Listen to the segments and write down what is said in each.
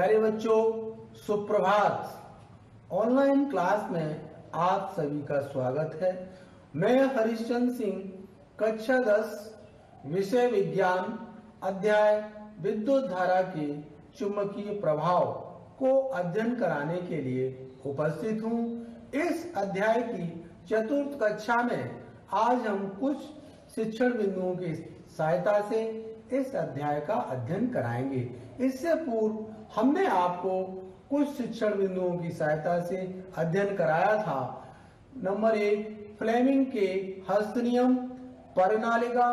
प्यारे बच्चों, सुप्रभात। ऑनलाइन क्लास में आप सभी का स्वागत है। मैं हरिश्चंद सिंह, कक्षा 10 विषय विज्ञान, अध्याय, विद्युत धारा के चुंबकीय प्रभाव को अध्ययन कराने के लिए उपस्थित हूँ। इस अध्याय की चतुर्थ कक्षा में आज हम कुछ शिक्षण बिंदुओं की सहायता से इस अध्याय का अध्ययन कराएँगे। इससे पूर्व हमने आपको कुछ शिक्षण बिंदुओं की सहायता से अध्ययन कराया था। नंबर एक, फ्लेमिंग के हस्त नियम, परिनालिका,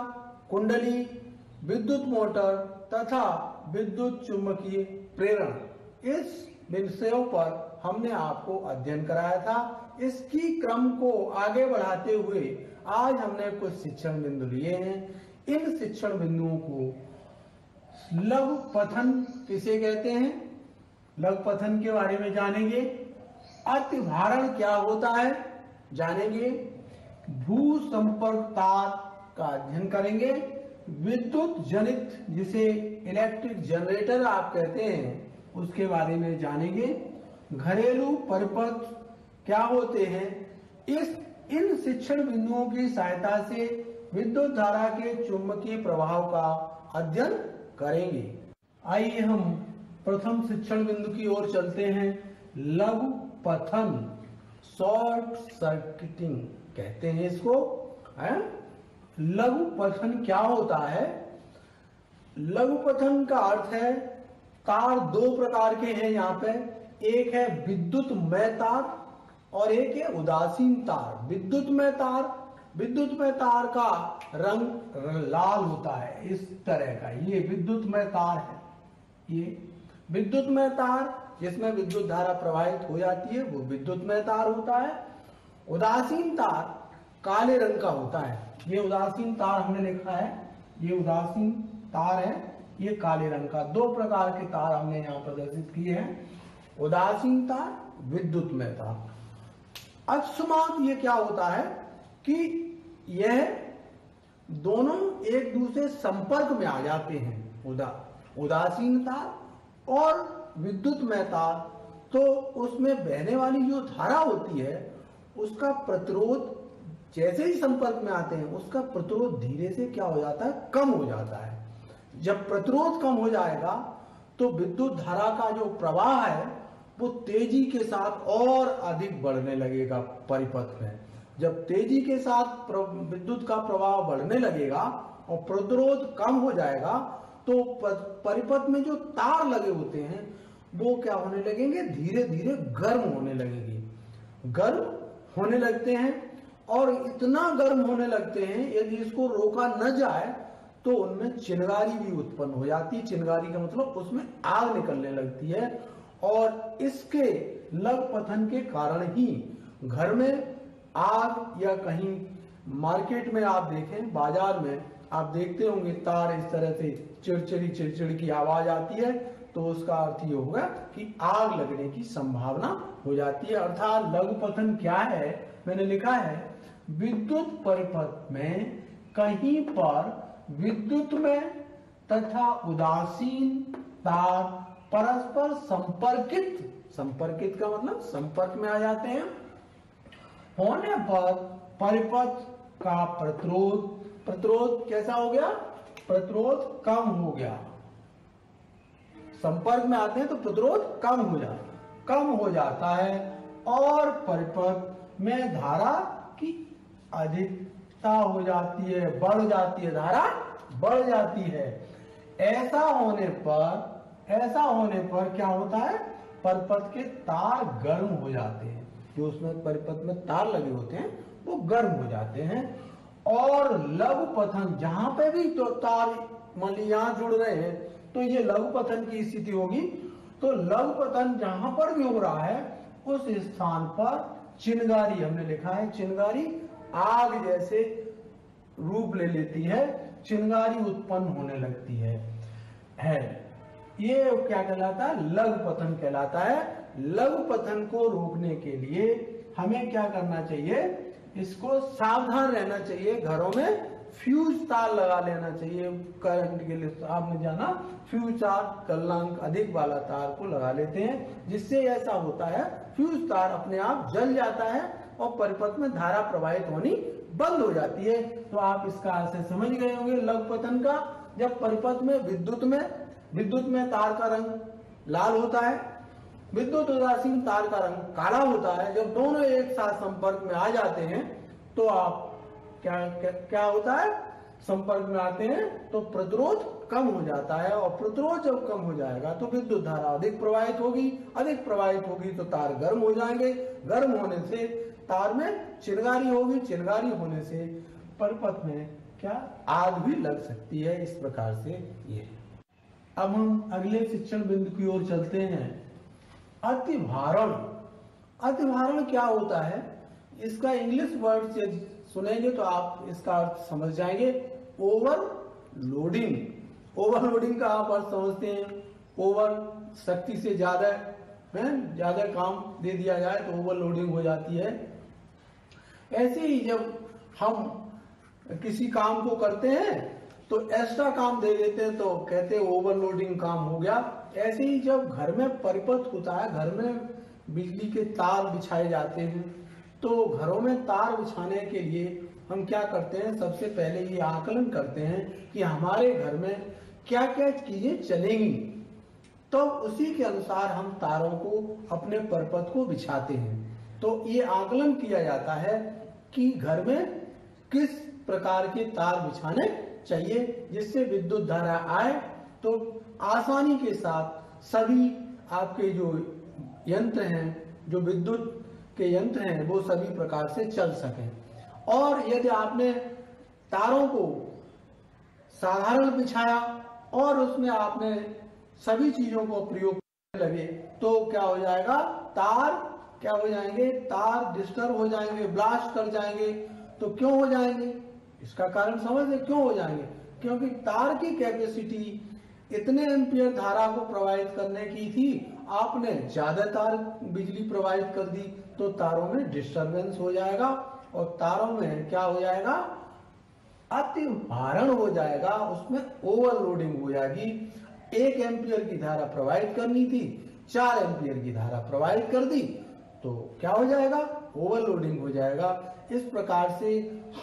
कुंडली, विद्युत मोटर तथा विद्युत चुंबकीय प्रेरण। इस विषयों पर हमने आपको अध्ययन कराया था। इसकी क्रम को आगे बढ़ाते हुए आज हमने कुछ शिक्षण बिंदु लिए हैं। इन शिक्षण बिंदुओं को लघु पथन किसे कहते हैं? लघु पथन के बारे में जानेंगे। अतिभारण क्या होता है? जानेंगे। भू संपर्क तार का अध्ययन करेंगे। विद्युत जनित, जिसे इलेक्ट्रिक जनरेटर आप कहते हैं, उसके बारे में जानेंगे। घरेलू परिपथ क्या होते हैं? इस, इन शिक्षण बिंदुओं की सहायता से विद्युत धारा के चुंबकीय प्रभाव का अध्ययन करेंगे। आइए हम प्रथम शिक्षण बिंदु की ओर चलते हैं। लघु पथन शॉर्ट सर्किटिंग कहते हैं इसको, है? लघु पथन क्या होता है? लघु पथन का अर्थ है, तार दो प्रकार के हैं यहाँ पे। एक है विद्युत मय तार और एक है उदासीन तार। विद्युत में तार विद्युत में तार का रंग लाल होता है, इस तरह का। ये विद्युत में तार है। ये विद्युत में तार, जिसमें विद्युत धारा प्रवाहित हो जाती है, वो विद्युत में तार होता है। उदासीन तार काले रंग का होता है। ये उदासीन तार हमने लिखा है। ये उदासीन तार है, ये काले रंग का। दो प्रकार के तार हमने यहाँ प्रदर्शित किए हैं। उदासीन तार विद्युत में तार अकस्मात ये क्या होता है कि यह दोनों एक दूसरे संपर्क में आ जाते हैं। उदा, उदासीनता और विद्युत में तार तो उसमें बहने वाली जो धारा होती है, उसका प्रतिरोध जैसे ही संपर्क में आते हैं, उसका प्रतिरोध धीरे से क्या हो जाता है? कम हो जाता है। जब प्रतिरोध कम हो जाएगा तो विद्युत धारा का जो प्रवाह है, वो तेज़ी के साथ और अधिक बढ़ने लगेगा परिपथ में। जब तेज़ी के साथ विद्युत का प्रवाह बढ़ने लगेगा और प्रतिरोध कम हो जाएगा तो परिपथ में जो तार लगे होते हैं, वो क्या होने लगेंगे? धीरे धीरे गर्म होने लगेंगे। गर्म होने लगते हैं और इतना गर्म होने लगते हैं, यदि इसको रोका न जाए तो उनमें चिनगारी भी उत्पन्न हो जाती है। चिनगारी का मतलब उसमें आग निकलने लगती है और इसके लग पथन के कारण ही घर में आग या कहीं मार्केट में आप देखें, बाज़ार में आप देखते होंगे तार इस तरह से चिड़चिड़ी, चिड़चिड़ की आवाज़ आती है तो उसका अर्थ ये होगा कि आग लगने की संभावना हो जाती है। अर्थात लघु पथन क्या है? मैंने लिखा है, विद्युत परिपथ में कहीं पर विद्युत में तथा उदासीन तार परस्पर संपर्कित संपर्कित का मतलब संपर्क में आ जाते हैं। होने पर परिपथ का प्रतिरोध प्रतिरोध कैसा हो गया? प्रतिरोध कम हो गया। संपर्क में आते हैं तो प्रतिरोध कम हो जाता कम हो जाता है। और परिपथ में धारा की अधिकता हो जाती है, बढ़ जाती है, धारा बढ़ जाती है। ऐसा होने पर, ऐसा होने पर क्या होता है? परिपथ के तार गर्म हो जाते हैं। जो उसमें परिपथ में तार लगे होते हैं, वो गर्म हो जाते हैं। और लघु पथन जहाँ पे भी तो तार, मान ली यहाँ जुड़ रहे हैं तो ये लघु पथन की स्थिति होगी। तो लघु पथन जहाँ पर भी हो रहा है, उस स्थान पर चिनगारी, हमने लिखा है चिनगारी, आग जैसे रूप ले लेती है, चिनगारी उत्पन्न होने लगती है। है। ये क्या कहलाता है? लघु पतन कहलाता है। लघु पतन को रोकने के लिए हमें क्या करना चाहिए? इसको सावधान रहना चाहिए, घरों में फ्यूज तार लगा लेना चाहिए। करंट के लिए तो आपने जाना फ्यूज तार कलंक अधिक वाला तार को लगा लेते हैं, जिससे ऐसा होता है फ्यूज तार अपने आप जल जाता है और परिपथ में धारा प्रवाहित होनी बंद हो जाती है। तो आप इसका आशय समझ गए होंगे, लघु पतन का। जब परिपथ में, विद्युत में विद्युत में तार का रंग लाल होता है विद्युत उदासीन तार का रंग काला होता है। जब दोनों एक साथ संपर्क में आ जाते हैं तो आप क्या क्या, क्या होता है? संपर्क में आते हैं तो प्रतिरोध कम हो जाता है और प्रतिरोध जब कम हो जाएगा तो विद्युत धारा अधिक प्रवाहित होगी। अधिक प्रवाहित होगी तो तार गर्म हो जाएँगे। गर्म होने से तार में चिनगारी होगी। चिनगारी होने से परपथ में क्या? आग भी लग सकती है। इस प्रकार से ये। अब हम अगले शिक्षण बिंदु की ओर चलते हैं। अतिभारण। अतिभारण क्या होता है? इसका इंग्लिश वर्ड से सुनेंगे तो आप इसका अर्थ समझ जाएँगे। ओवर लोडिंग ओवरलोडिंग का आप अर्थ समझते हैं। ओवर शक्ति से ज़्यादा है ज़्यादा काम दे दिया जाए तो ओवरलोडिंग हो जाती है। ऐसे ही जब हम किसी काम को करते हैं तो एक्स्ट्रा काम दे देते हैं तो कहते हैं ओवरलोडिंग काम हो गया। ऐसे ही जब घर में परिपथ होता है, घर में बिजली के तार बिछाए जाते हैं तो घरों में तार बिछाने के लिए हम क्या करते हैं? सबसे पहले ये आकलन करते हैं कि हमारे घर में क्या क्या चीज़ें चलेंगी। तो उसी के अनुसार हम तारों को अपने परपथ को बिछाते हैं। तो ये आकलन किया जाता है कि घर में किस प्रकार के तार बिछाने चाहिए, जिससे विद्युत धारा आए तो आसानी के साथ सभी आपके जो यंत्र हैं, जो विद्युत के यंत्र हैं, वो सभी प्रकार से चल सकें। और यदि आपने तारों को साधारण बिछाया और उसमें आपने सभी चीज़ों को प्रयोग लगे तो क्या हो जाएगा? तार क्या हो जाएँगे? तार डिस्टर्ब हो जाएँगे, ब्लास्ट कर जाएँगे। तो क्यों हो जाएँगे? इसका कारण समझ क्यों हो जाएँगे? क्योंकि तार की कैपेसिटी इतने एम्पियर धारा को प्रवाहित करने की थी? आपने ज़्यादा तार बिजली प्रवाहित कर दी तो तारों में डिस्टरबेंस हो जाएगा। और तारों में क्या हो जाएगा? अति भारण हो जाएगा, उसमें ओवरलोडिंग हो जाएगी। एक एम्पियर की धारा प्रवाहित करनी थी, चार एम्पियर की धारा प्रवाहित कर दी तो क्या हो जाएगा? ओवरलोडिंग हो जाएगा। इस प्रकार से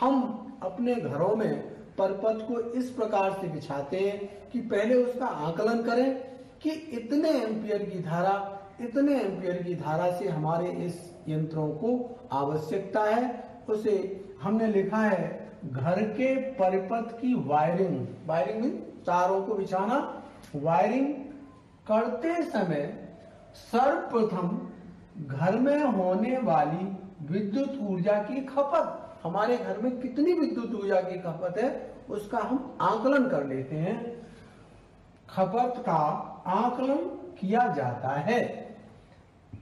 हम अपने घरों में परपथ को इस प्रकार से बिछाते हैं कि पहले उसका आकलन करें कि इतने एम्पियर की धारा, इतने एम्पियर की धारा से हमारे इस यंत्रों को आवश्यकता है। उसे हमने लिखा है, घर के परिपथ की वायरिंग। वायरिंग में तारों को बिछाना। वायरिंग करते समय सर्वप्रथम घर में होने वाली विद्युत ऊर्जा की खपत हमारे घर में कितनी विद्युत ऊर्जा की खपत है, उसका हम आकलन कर लेते हैं। खपत का आकलन किया जाता है।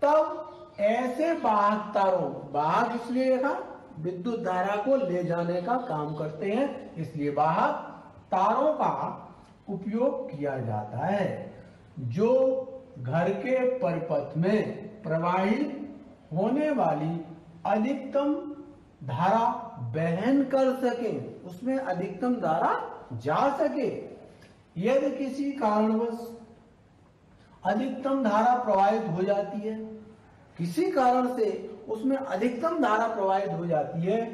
तब ऐसे वाहक तारों वाहक इसलिए लिखा विद्युत धारा को ले जाने का काम करते हैं, इसलिए वाहक तारों का उपयोग किया जाता है, जो घर के परिपथ में प्रवाहित होने वाली अधिकतम धारा बहन कर सके, उसमें अधिकतम धारा जा सके। यदि किसी कारणवश अधिकतम धारा प्रवाहित हो जाती है, किसी कारण से उसमें अधिकतम धारा प्रवाहित हो जाती है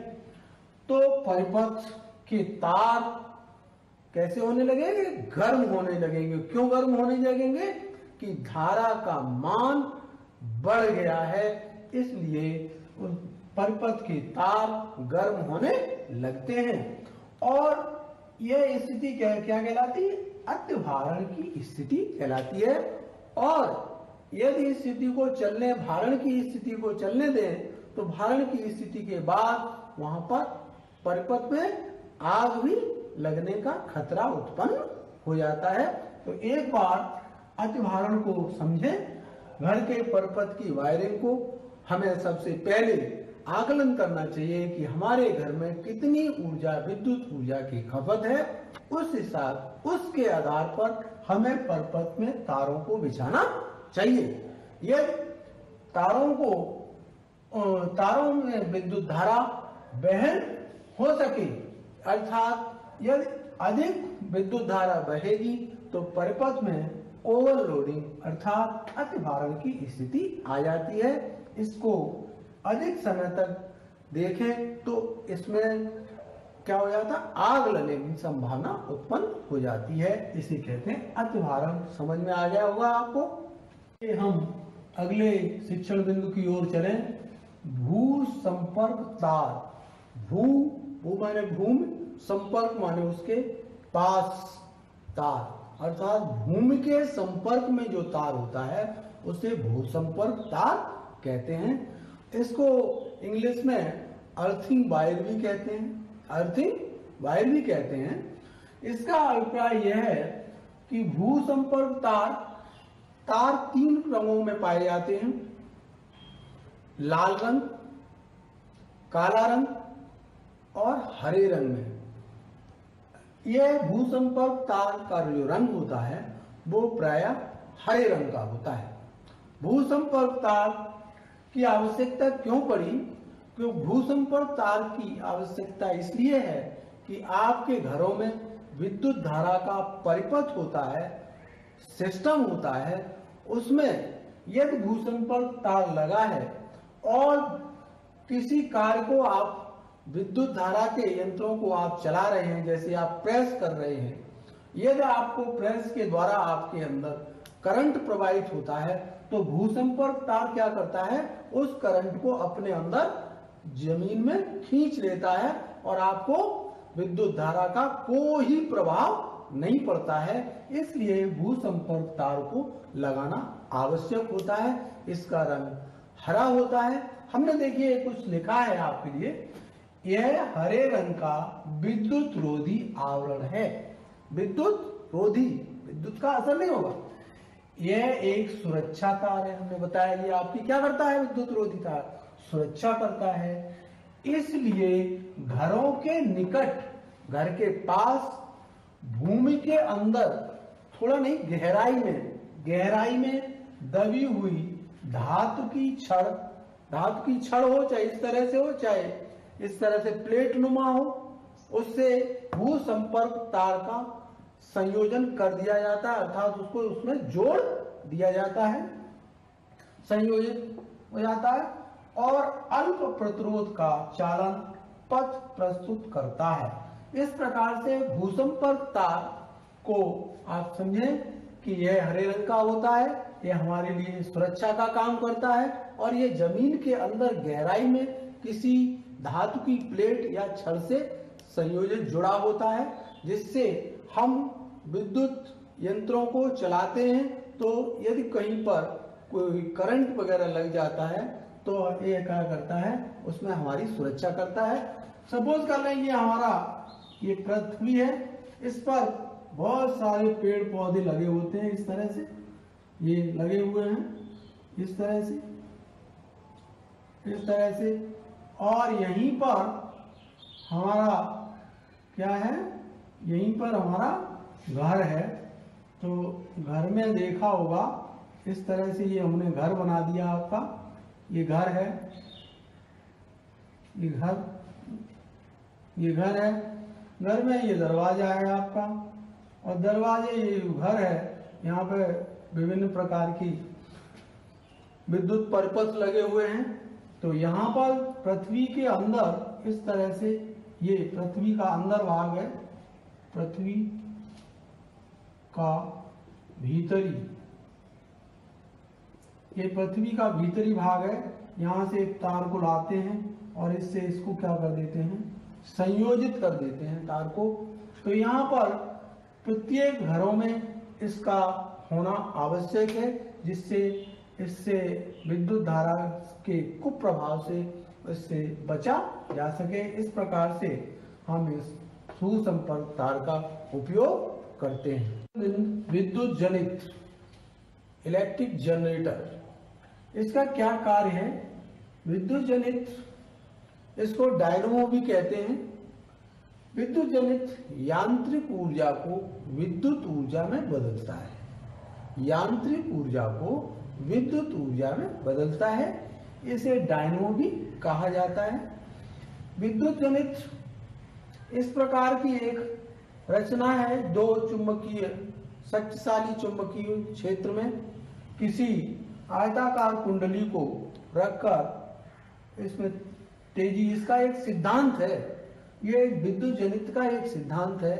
तो परिपथ के तार कैसे होने लगेंगे? गर्म होने लगेंगे। क्यों गर्म होने लगेंगे? कि धारा का मान बढ़ गया है, इसलिए परिपथ के तार गर्म होने लगते हैं। और यह स्थिति क्या क्या कहलाती है? अत्यभारण की स्थिति कहलाती है। और यदि स्थिति को चलने, भारण की स्थिति को चलने दें तो भारण की स्थिति के बाद वहाँ पर परिपथ में आग भी लगने का खतरा उत्पन्न हो जाता है। तो एक बार अतिभारण को समझे। घर के परपथ की वायरिंग को हमें सबसे पहले आकलन करना चाहिए कि हमारे घर में कितनी ऊर्जा, विद्युत ऊर्जा की खपत है, उस हिसाब, उसके आधार पर हमें परपथ में तारों को बिछाना चाहिए। यदि तारों को तारों में विद्युत धारा बहन हो सके, अर्थात यदि अधिक विद्युत धारा बहेगी तो परिपथ में ओवरलोडिंग अर्थात अतिभारण की स्थिति आ जाती है। इसको अधिक समय तक देखें तो इसमें क्या हो जाता आग लगने की संभावना उत्पन्न हो जाती है। इसे कहते हैं अतिभारण। समझ में आ गया होगा आपको? ये हम अगले शिक्षण बिंदु की ओर चलें। भू संपर्क तार। भू भू माने भूमि, संपर्क माने उसके पास तार। अर्थात भूमि के संपर्क में जो तार होता है, उसे भू संपर्क तार कहते हैं। इसको इंग्लिश में अर्थिंग वायर भी कहते हैं अर्थिंग वायर भी कहते हैं। इसका अभिप्राय यह है कि भू संपर्क तार तार तीन रंगों में पाए जाते हैं। लाल रंग, काला रंग और हरे रंग में। यह भूसंपर्क तार का जो रंग होता है, वो प्राय हरे रंग का होता है। भूसंपर्क तार की आवश्यकता क्यों पड़ी? क्योंकि भूसंपर्क तार की आवश्यकता इसलिए है कि आपके घरों में विद्युत धारा का परिपथ होता है, सिस्टम होता है, उसमें यदि भूसंपर्क तार लगा है और किसी कार्य को आप विद्युत धारा के यंत्रों को आप चला रहे हैं, जैसे आप प्रेस कर रहे हैं, यदि आपको प्रेस के द्वारा आपके अंदर करंट प्रवाहित होता है तो भूसंपर्क तार क्या करता है? उस करंट को अपने अंदर ज़मीन में खींच लेता है और आपको विद्युत धारा का कोई प्रभाव नहीं पड़ता है। इसलिए भूसंपर्क तार को लगाना आवश्यक होता है। इसका रंग हरा होता है। हमने देखिए, कुछ लिखा है आपके लिए। यह हरे रंग का विद्युत रोधी आवरण है। विद्युत रोधी, विद्युत का असर नहीं होगा। यह एक सुरक्षा तार है, हमने बताया, ये आपकी क्या करता है, विद्युत रोधी तार? सुरक्षा करता है। इसलिए घरों के निकट, घर के पास, भूमि के अंदर, थोड़ा नहीं, गहराई में गहराई में दबी हुई धातु की छड़, धातु की छड़ हो, चाहे इस तरह से हो, चाहे इस तरह से प्लेट नुमा हो, उससे भू संपर्क तार का संयोजन कर दिया जाता है, अर्थात उसको उसमें जोड़ दिया जाता है। संयोजित हो जाता है और अल्प प्रतिरोध का चालन पथ प्रस्तुत करता है। इस प्रकार से भूसंपर्क तार को आप समझें कि यह हरे रंग का होता है, यह हमारे लिए सुरक्षा का काम करता है और यह ज़मीन के अंदर गहराई में किसी धातु की प्लेट या छड़ से संयोजित जुड़ा होता है, जिससे हम विद्युत यंत्रों को चलाते हैं तो यदि कहीं पर कोई करंट वगैरह लग जाता है तो ये क्या करता है, उसमें हमारी सुरक्षा करता है। सपोज़ कर लें ये हमारा, ये पृथ्वी है, इस पर बहुत सारे पेड़ पौधे लगे होते हैं इस तरह से, ये लगे हुए हैं इस तरह से, इस तरह से, और यहीं पर हमारा क्या है यहीं पर हमारा घर है। तो घर में देखा होगा, इस तरह से ये हमने घर बना दिया आपका। ये घर है। ये घर ये घर है। घर में ये दरवाज़ा है आपका। और दरवाजे ये घर है, यहाँ पे विभिन्न प्रकार की विद्युत परिपथ लगे हुए हैं। तो यहाँ पर पृथ्वी के अंदर इस तरह से ये पृथ्वी का अंदर भाग है। पृथ्वी का भीतरी। ये पृथ्वी का भीतरी भाग है। यहाँ से एक तार को लाते हैं और इससे इसको क्या कर देते हैं? संयोजित कर देते हैं तार को। तो यहाँ पर प्रत्येक घरों में इसका होना आवश्यक है, जिससे इससे विद्युत धारा के कुप्रभाव से इससे बचा जा सके। इस प्रकार से हम इस सुसंपर्क तार का उपयोग करते हैं। विद्युत जनित इलेक्ट्रिक जनरेटर इसका क्या कार्य है? विद्युत जनित, इसको डायनमो भी कहते हैं। विद्युत जनित यांत्रिक ऊर्जा को विद्युत ऊर्जा में बदलता है। यांत्रिक ऊर्जा को विद्युत ऊर्जा में बदलता है। इसे डायनमो भी कहा जाता है। विद्युत जनित इस प्रकार की एक रचना है दो चुंबकीय, शक्तिशाली चुंबकीय क्षेत्र में। किसी आयताकार कुंडली को रखकर इसमें तेज़ी, इसका एक सिद्धांत है। ये विद्युत जनित का एक सिद्धांत है।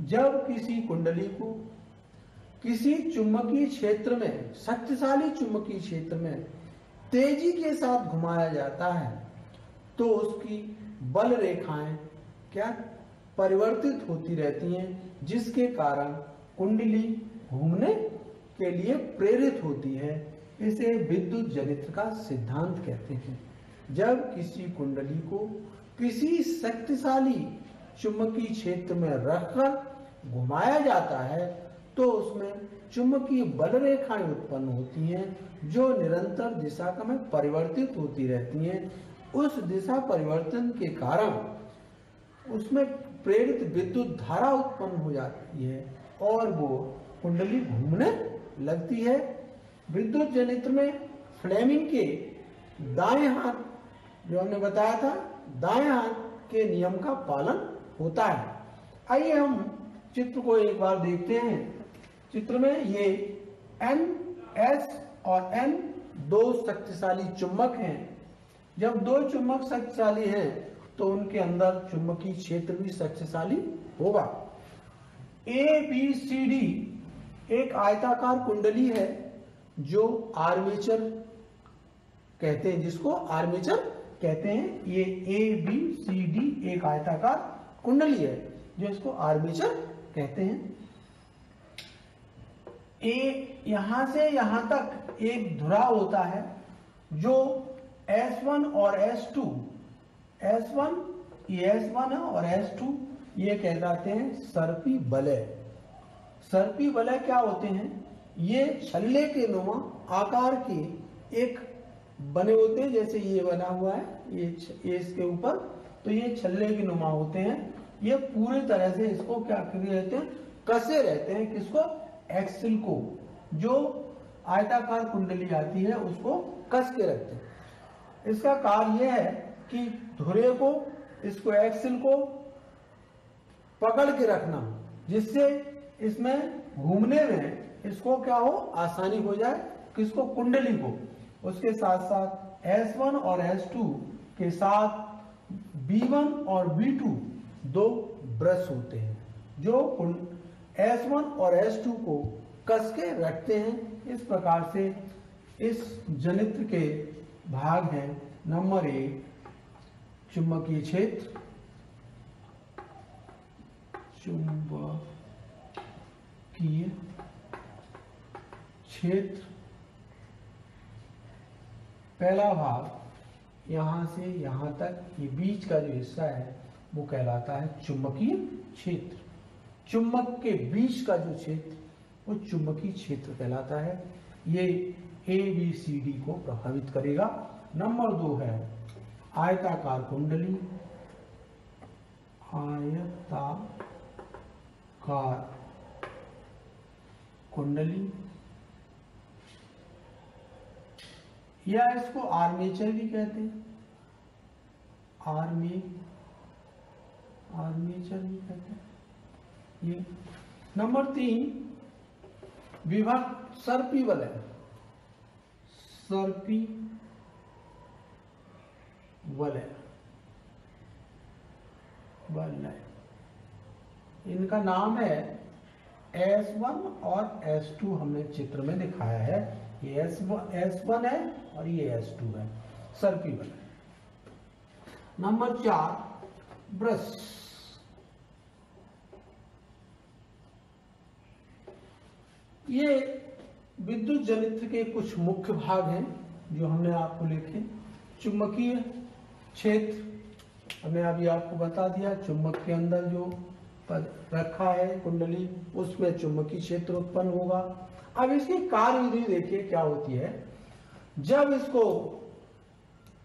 जब किसी कुंडली को किसी चुंबकीय क्षेत्र में, शक्तिशाली चुंबकीय क्षेत्र में तेज़ी के साथ घुमाया जाता है तो उसकी बल रेखाएँ क्या परिवर्तित होती रहती हैं, जिसके कारण कुंडली घूमने के लिए प्रेरित होती है, इसे विद्युत जनित का सिद्धांत कहते हैं। जब किसी कुंडली को किसी शक्तिशाली चुंबकीय क्षेत्र में रखकर घुमाया जाता है तो उसमें चुंबकीय बल रेखाएँ उत्पन्न होती हैं, जो निरंतर दिशा में परिवर्तित होती रहती हैं। उस दिशा परिवर्तन के कारण उसमें प्रेरित विद्युत धारा उत्पन्न हो जाती है और वो कुंडली घूमने लगती है। विद्युत जनित्र में फ्लेमिंग के दाएँ हाथ, जो हमने बताया था, दाएँ हाथ के नियम का पालन होता है। आइए हम चित्र को एक बार देखते हैं। चित्र में ये एन एस और एन दो शक्तिशाली चुंबक हैं। जब दो चुंबक शक्तिशाली हैं तो उनके अंदर चुंबकीय क्षेत्र भी शक्तिशाली होगा। ए बी सी डी एक आयताकार कुंडली है जो आर्मेचर कहते हैं, जिसको आर्मेचर कहते हैं। ये ए बी सी डी एक आयताकार कुंडली है जो इसको आर्मेचर कहते हैं। ए यहाँ से यहाँ तक एक धुरा होता है जो S1 और S2 S1 ये एस वन है और एस टू ये कहलाते हैं सर्पी बलय। सर्पी वलय क्या होते हैं? ये छल्ले के नुमा आकार के एक बने होते हैं जैसे ये बना हुआ है ये, ये इसके ऊपर तो ये छल्ले के नुमा होते हैं। ये पूरी तरह से इसको क्या रहते हैं? कसे रहते हैं किसको? एक्सिल को। जो आयताकार कुंडली आती है उसको कस के रखते हैं। इसका कार्य है कि धुरे को, इसको एक्सिल को पकड़ के रखना, जिससे इसमें घूमने में इसको क्या हो, आसानी हो जाए, किसको, कुंडली को। उसके साथ साथ S1 और S2 के साथ B1 और B2 दो ब्रश होते हैं, जो S1 और S2 को कस के रखते हैं। इस प्रकार से इस जनित्र के भाग हैं नंबर एक। चुंबकीय क्षेत्र। चुंबक की क्षेत्र। पहला भाग यहाँ से यहाँ तक, ये बीच का जो हिस्सा है, वो कहलाता है चुंबकीय क्षेत्र। चुंबक के बीच का जो क्षेत्र, वो चुंबकीय क्षेत्र कहलाता है। ये ए बी सी डी को प्रभावित करेगा। नंबर दो है आयताकार कुंडली आयताकार कुंडली। या इसको आर्मेचर भी कहते हैं। आर्मी, आर्मेचर भी कहते हैं। ये नंबर तीन, विभक्त सर्पी वलय सर्पी वलय वलय इनका नाम है S1 और S2 हमने चित्र में दिखाया है। ये S1 S1 है और ये S2 है। सर्पी बल नंबर चार, ब्रश। ये विद्युत जनित्र के कुछ मुख्य भाग हैं जो हमने आपको लिखे। चुंबकीय क्षेत्र हमने अभी आपको बता दिया, चुंबक के अंदर जो रखा है कुंडली, उसमें चुंबकीय क्षेत्र उत्पन्न होगा। अब इसकी कार्य विधि देखिए क्या होती है। जब इसको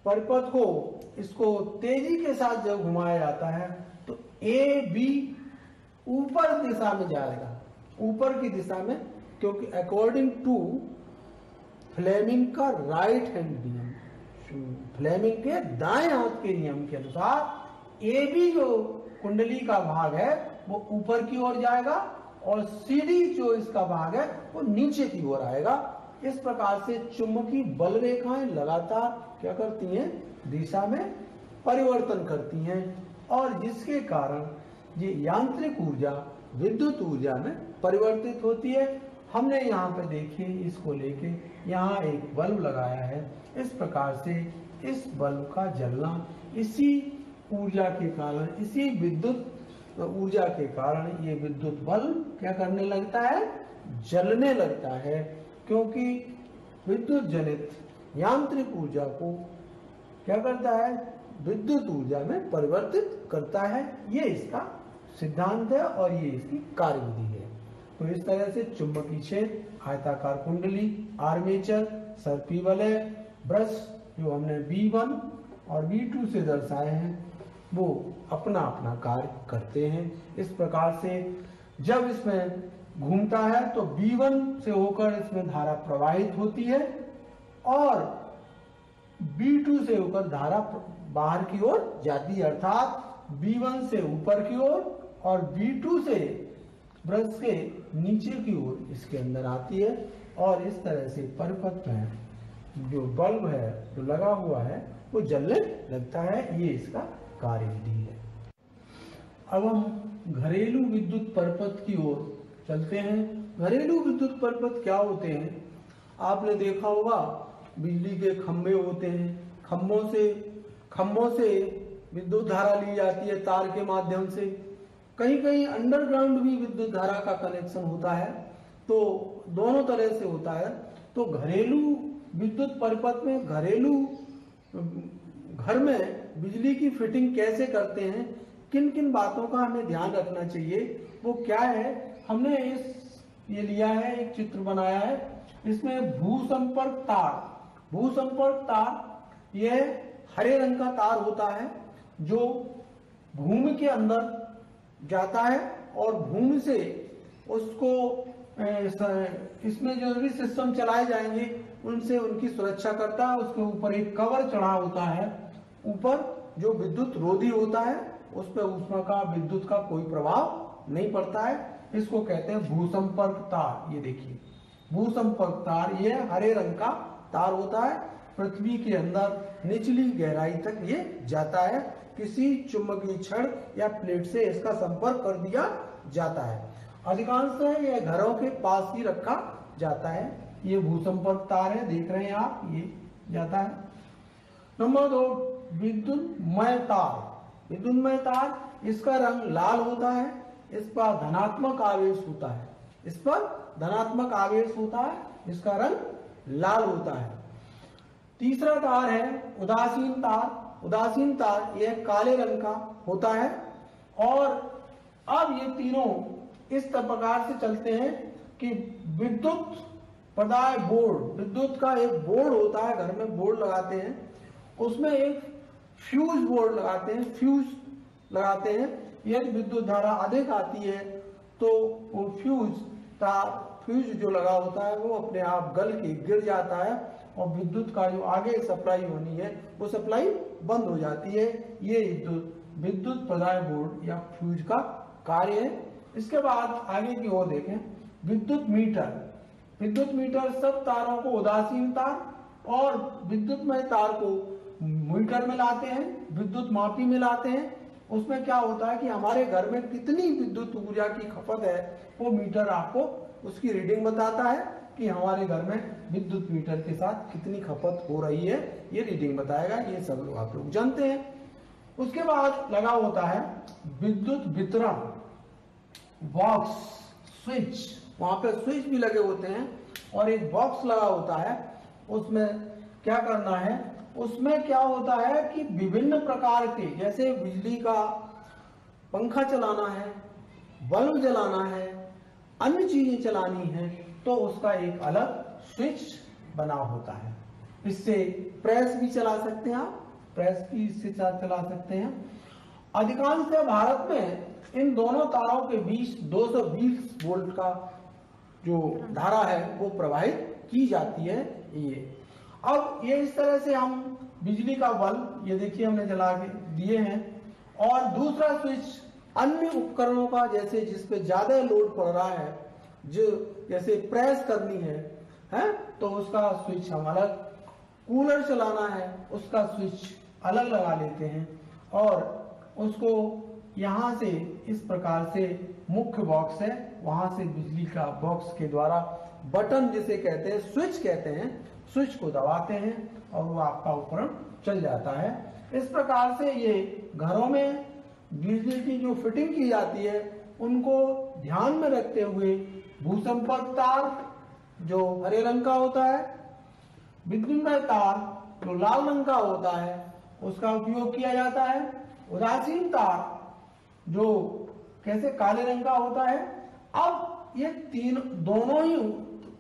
परिपथ को, इसको तेज़ी के साथ जब घुमाया जाता है तो ए बी ऊपर दिशा में जाएगा। ऊपर की दिशा में, क्योंकि अकॉर्डिंग टू फ्लेमिंग का राइट हैंड नियम फ्लेमिंग के दाएँ हाथ के नियम के अनुसार ए बी जो कुंडली का भाग है, वो ऊपर की ओर जाएगा और सीधी जो इसका भाग है, वो नीचे की ओर आएगा। इस प्रकार से चुंबकीय बल रेखाएँ लगातार क्या करती हैं? दिशा में परिवर्तन करती हैं। और जिसके कारण ये यांत्रिक ऊर्जा, विद्युत ऊर्जा में परिवर्तित होती है। हमने यहाँ पे देखिए इसको लेके यहाँ एक बल्ब लगाया है। इस प्रकार से इस बल्ब का जलना इसी ऊर्जा के कारण, इसी विद्युत ऊर्जा के कारण ये विद्युत बल्ब क्या करने लगता है? जलने लगता है, क्योंकि विद्युत जनित यांत्रिक ऊर्जा को क्या करता है? विद्युत ऊर्जा में परिवर्तित करता है। ये इसका सिद्धांत है और ये इसकी कार्यविधि है। तो इस तरह से चुंबकीय क्षेत्र, आयताकार कुंडली, आर्मेचर सर्पी वलय ब्रश, जो हमने B1 और B2 से दर्शाए हैं, वो अपना अपना कार्य करते हैं। इस प्रकार से जब इसमें घूमता है तो B1 से होकर इसमें धारा प्रवाहित होती है और B2 से होकर धारा बाहर की ओर जाती है, अर्थात B1 से ऊपर की ओर और B2 से ब्रश के नीचे की ओर इसके अंदर आती है और इस तरह से परिपथ में जो बल्ब है, जो लगा हुआ है, वो जलने लगता है। ये इसका कार्यविधि है। अब हम घरेलू विद्युत परपथ की ओर चलते हैं। घरेलू विद्युत परपथ क्या होते हैं? आपने देखा होगा, बिजली के खंभे होते हैं। खम्भों से खम्भों से विद्युत धारा ली जाती है तार के माध्यम से। कहीं कहीं अंडरग्राउंड भी विद्युत धारा का कनेक्शन होता है तो दोनों तरह से होता है। तो घरेलू विद्युत परिपथ में, घरेलू, घर में बिजली की फिटिंग कैसे करते हैं किन किन बातों का हमें ध्यान रखना चाहिए, वो क्या है, हमने इस, ये लिया है, एक चित्र बनाया है, इसमें भू संपर्क तार भू संपर्क तार यह हरे रंग का तार होता है, जो भूमि के अंदर जाता है और भूमि से उसको इसमें जो भी सिस्टम चलाए जाएँगे, उनसे उनकी सुरक्षा करता है, उसके ऊपर एक कवर चढ़ा होता है। ऊपर जो विद्युत रोधी होता है, उस पर ऊष्मा का, विद्युत का कोई प्रभाव नहीं पड़ता है। इसको कहते हैं भूसंपर्क तार, ये देखिए। भूसंपर्क तार, ये हरे रंग का तार होता है। पृथ्वी के अंदर निचली गहराई तक ये जाता है। किसी चुंबकीय क्षण या प्लेट से इसका संपर्क कर दिया जाता है। अधिकांश यह घरों के पास ही रखा जाता है। ये भूसंपर्क तार है, देख रहे हैं आप, ये जाता है। नंबर दो विद्युतमय तार। विद्युतमय तार, इसका रंग लाल होता है, इस पर धनात्मक आवेश होता है। इस पर धनात्मक आवेश होता है, इसका रंग लाल होता है। तीसरा तार है, उदासीन तार। उदासीन तार यह काले रंग का होता है। और अब ये तीनों इस प्रकार से चलते हैं कि विद्युत प्रदाय बोर्ड, विद्युत का एक बोर्ड होता है, घर में बोर्ड लगाते हैं। उसमें एक फ्यूज बोर्ड लगाते हैं फ्यूज लगाते हैं। यदि विद्युत धारा अधिक आती है तो वो फ्यूज तार फ्यूज जो लगा होता है, वो अपने आप गल के गिर जाता है। और विद्युत का जो आगे सप्लाई होनी है, वो सप्लाई बंद हो जाती है। ये विद्युत प्रदाय बोर्ड या फ्यूज का कार्य है। इसके बाद आगे की ओर देखें। विद्युत मीटर विद्युत मीटर सब तारों को उदासीन तार और विद्युतमय तार को मीटर में लाते हैं, विद्युत मापी में लाते हैं। उसमें क्या होता है कि हमारे घर में कितनी विद्युत ऊर्जा की खपत है, वो मीटर आपको उसकी रीडिंग बताता है। कि हमारे घर में विद्युत मीटर के साथ कितनी खपत हो रही है, ये रीडिंग बताएगा, ये सब लोग आप लोग जानते हैं। उसके बाद लगा होता है, विद्युत वितरण बॉक्स स्विच वहाँ पे स्विच भी लगे होते हैं, और एक बॉक्स लगा होता है, उसमें क्या करना है, उसमें क्या होता है कि विभिन्न प्रकार के, जैसे बिजली का पंखा चलाना है, बल्ब जलाना है, अन्य चीज़ें चलानी है तो उसका एक अलग स्विच बना होता है। इससे प्रेस भी चला सकते हैं आप प्रेस भी इससे चला सकते हैं। अधिकांश भारत में इन दोनों तारों के बीच 220 वोल्ट का जो धारा है, वो प्रवाहित की जाती है ये। अब ये इस तरह से हम बिजली का बल्ब, ये देखिए हमने जला के दिए हैं। और दूसरा स्विच अन्य उपकरणों का, जैसे जिस पे ज़्यादा लोड पड़ रहा है जो जैसे प्रेस करनी है, हैं? तो उसका स्विच हम अलग, कूलर चलाना है, उसका स्विच अलग लगा लेते हैं और उसको यहाँ से, इस प्रकार से मुख्य बॉक्स है, वहाँ से बिजली का बॉक्स के द्वारा बटन जिसे कहते हैं स्विच कहते हैं स्विच को दबाते हैं और वो आपका उपकरण चल जाता है। इस प्रकार से ये घरों में बिजली की जो फिटिंग की जाती है, उनको ध्यान में रखते हुए भूसंपर्क तार जो हरे रंग का होता है विद्युत तार जो लाल रंग का होता है, उसका उपयोग किया जाता है। उदासीन तार जो कैसे काले रंग का होता है, अब ये तीन, दोनों ही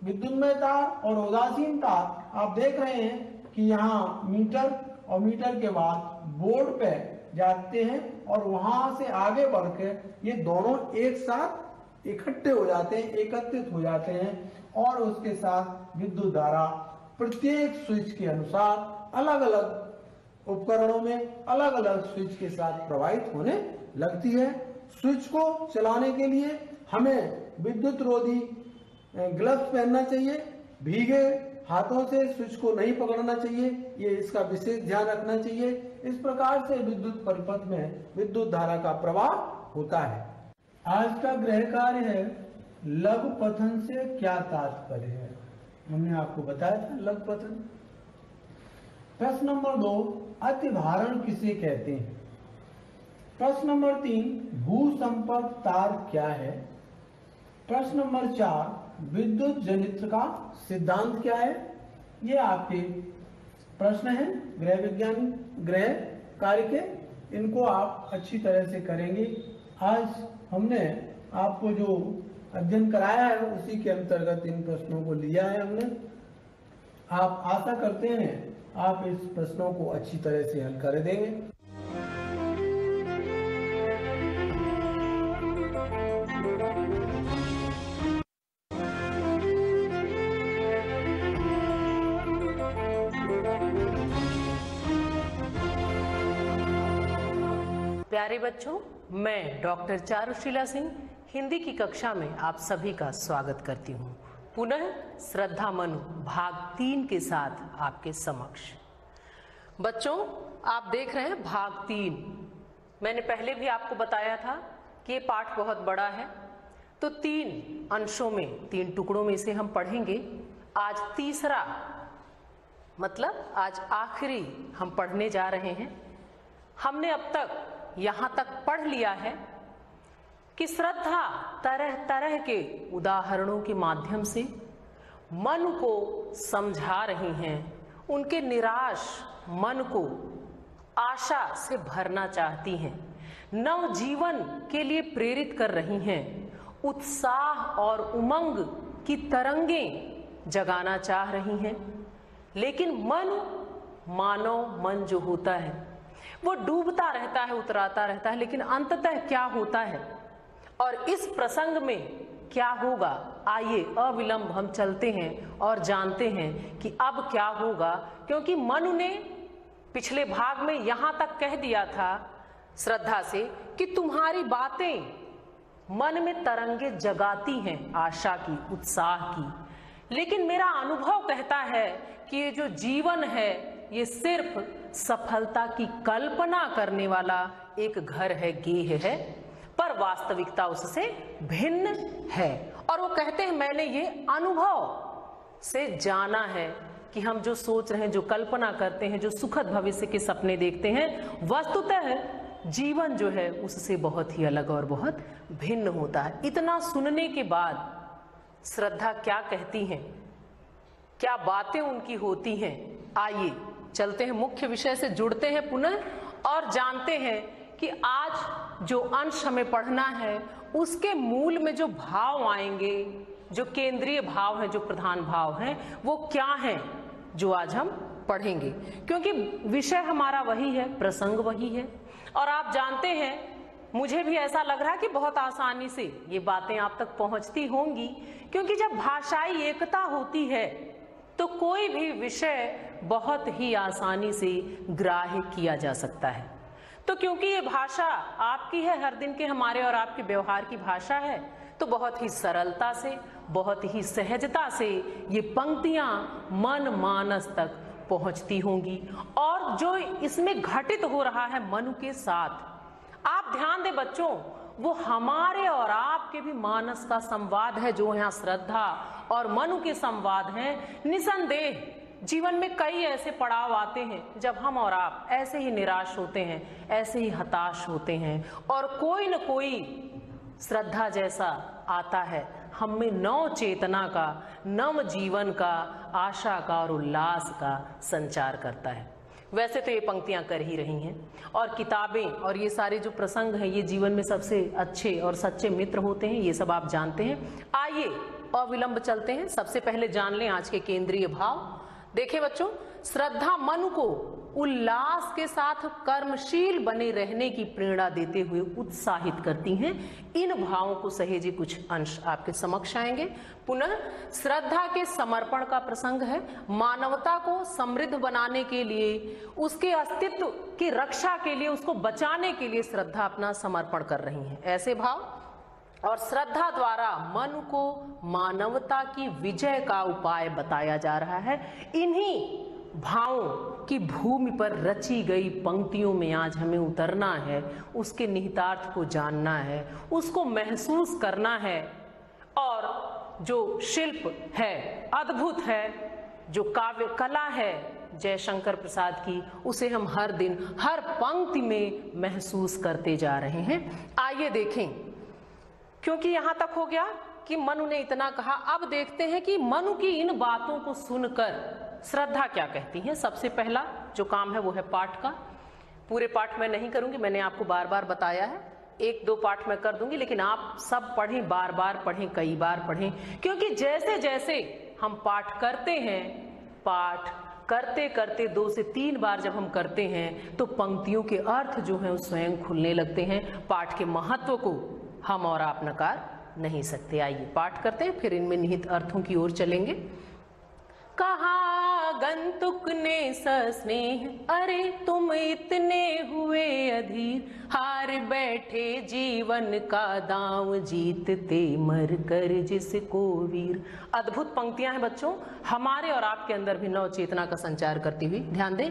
विद्युतमय तार और उदासीन तार आप देख रहे हैं कि यहाँ मीटर और मीटर के बाद बोर्ड पे जाते हैं और वहाँ से आगे बढ़ के ये दोनों एक साथ इकट्ठे हो जाते हैं, एकत्रित हो जाते हैं और उसके साथ विद्युत धारा प्रत्येक स्विच के अनुसार अलग अलग उपकरणों में अलग अलग स्विच के साथ प्रवाहित होने लगती है। स्विच को चलाने के लिए हमें विद्युत रोधी ग्लव्स पहनना चाहिए, भीगे हाथों से स्विच को नहीं पकड़ना चाहिए, ये इसका विशेष ध्यान रखना चाहिए। इस प्रकार से विद्युत परिपथ में विद्युत धारा का प्रवाह होता है। आज का ग्रह कार्य है लघु पथन से क्या तात्पर्य है? हमने आपको बताया था लघु पथन प्रश्न नंबर दो, अतिभारण किसे कहते हैं? प्रश्न नंबर तीन भू संपर्क तार क्या है? प्रश्न नंबर चार, विद्युत जनित्र का सिद्धांत क्या है? ये आपके प्रश्न हैं, गृह विज्ञान ग्रह कार्य के। इनको आप अच्छी तरह से करेंगे। आज हमने आपको जो अध्ययन कराया है, उसी के अंतर्गत इन प्रश्नों को लिया है हमने। आप आशा करते हैं, आप इस प्रश्नों को अच्छी तरह से हल कर देंगे। प्यारे बच्चों मैं डॉक्टर चारुशीला सिंह, हिंदी की कक्षा में आप सभी का स्वागत करती हूँ। पुनः श्रद्धा मनु भाग तीन के साथ आपके समक्ष। बच्चों, आप देख रहे हैं भाग तीन। मैंने पहले भी आपको बताया था कि ये पाठ बहुत बड़ा है। तो तीन अंशों में, तीन टुकड़ों में इसे हम पढ़ेंगे। आज तीसरा मतलब आज आखिरी हम पढ़ने जा रहे हैं। हमने अब तक यहाँ तक पढ़ लिया है कि श्रद्धा तरह तरह के उदाहरणों के माध्यम से मन को समझा रही हैं। उनके निराश मन को आशा से भरना चाहती हैं। नव जीवन के लिए प्रेरित कर रही हैं। उत्साह और उमंग की तरंगें जगाना चाह रही हैं। लेकिन मन मानव मन जो होता है वो डूबता रहता है, उतराता रहता है, लेकिन अंततः क्या होता है? और इस प्रसंग में क्या होगा? आइए अविलंब हम चलते हैं और जानते हैं कि अब क्या होगा, क्योंकि मनु ने पिछले भाग में यहाँ तक कह दिया था श्रद्धा से कि तुम्हारी बातें मन में तरंगे जगाती हैं, आशा की, उत्साह की। लेकिन मेरा अनुभव कहता है कि ये जो जीवन है, ये सिर्फ़ सफलता की कल्पना करने वाला एक घर है, गेह है, पर वास्तविकता उससे भिन्न है। और वो कहते हैं, मैंने ये अनुभव से जाना है कि हम जो सोच रहे हैं, जो कल्पना करते हैं, जो सुखद भविष्य के सपने देखते हैं, वस्तुतः जीवन जो है उससे बहुत ही अलग और बहुत भिन्न होता है। इतना सुनने के बाद श्रद्धा क्या कहती हैं? क्या बातें उनकी होती हैं? आइए चलते हैं, मुख्य विषय से जुड़ते हैं पुनः और जानते हैं कि आज जो अंश हमें पढ़ना है, उसके मूल में जो भाव आएँगे, जो केंद्रीय भाव है, जो प्रधान भाव है, वो क्या है, जो आज हम पढ़ेंगे। क्योंकि विषय हमारा वही है, प्रसंग वही है। और आप जानते हैं, मुझे भी ऐसा लग रहा है कि बहुत आसानी से ये बातें आप तक पहुँचती होंगी, क्योंकि जब भाषाई एकता होती है तो कोई भी विषय बहुत ही आसानी से ग्राह्य किया जा सकता है। तो क्योंकि ये भाषा आपकी है, हर दिन के हमारे और आपके व्यवहार की भाषा है तो बहुत ही सरलता से, बहुत ही सहजता से ये पंक्तियाँ मन मानस तक पहुँचती होंगी। और जो इसमें घटित हो रहा है मनु के साथ, आप ध्यान दें बच्चों, वो हमारे और आपके भी मानस का संवाद है, जो यहाँ श्रद्धा और मनु के संवाद हैं। निसंदेह, जीवन में कई ऐसे पड़ाव आते हैं, जब हम और आप ऐसे ही निराश होते हैं, ऐसे ही हताश होते हैं और कोई न कोई श्रद्धा जैसा आता है। हम में नव चेतना का, नव जीवन का, आशा का और उल्लास का संचार करता है। वैसे तो ये पंक्तियाँ कर ही रही हैं और किताबें और ये सारे जो प्रसंग हैं, ये जीवन में सबसे अच्छे और सच्चे मित्र होते हैं, ये सब आप जानते हैं। आइए अविलंब चलते हैं। सबसे पहले जान लें आज के केंद्रीय भाव। देखिए बच्चों, श्रद्धा मन को उल्लास के साथ कर्मशील बने रहने की प्रेरणा देते हुए उत्साहित करती हैं। इन भावों को सहेजे कुछ अंश आपके समक्ष आएँगे। पुनः, श्रद्धा के समर्पण का प्रसंग है। मानवता को समृद्ध बनाने के लिए, उसके अस्तित्व की रक्षा के लिए, उसको बचाने के लिए श्रद्धा अपना समर्पण कर रही है। ऐसे भाव और श्रद्धा द्वारा मन को मानवता की विजय का उपाय बताया जा रहा है। इन्हीं भावों की भूमि पर रची गई पंक्तियों में आज हमें उतरना है, उसके निहितार्थ को जानना है, उसको महसूस करना है और जो शिल्प है, अद्भुत है, जो काव्य कला है जयशंकर प्रसाद की, उसे हम हर दिन, हर पंक्ति में महसूस करते जा रहे हैं। आइए देखें। क्योंकि यहाँ तक हो गया कि मनु ने इतना कहा, अब देखते हैं कि मनु की इन बातों को सुनकर श्रद्धा क्या कहती है। सबसे पहला जो काम है वो है पाठ का। पूरे पाठ में नहीं करूँगी, मैंने आपको बार बार बताया है। एक दो पाठ में कर दूँगी, लेकिन आप सब पढ़ें बार बार पढ़ें, कई बार पढ़ें। क्योंकि जैसे जैसे हम पाठ करते हैं, पाठ करते करते दो से तीन बार जब हम करते हैं तो पंक्तियों के अर्थ जो हैं वो स्वयं खुलने लगते हैं। पाठ के महत्व को हम और आप नकार नहीं सकते। आइए पाठ करते हैं, फिर इनमें निहित अर्थों की ओर चलेंगे। कहा गंतुक ने सस्नेह, अरे तुम इतने हुए अधीर। हार बैठे जीवन का दाव जीतते मर कर जिसको वीर। अद्भुत पंक्तियाँ हैं बच्चों, हमारे और आपके अंदर भी नव चेतना का संचार करती हुई। ध्यान दें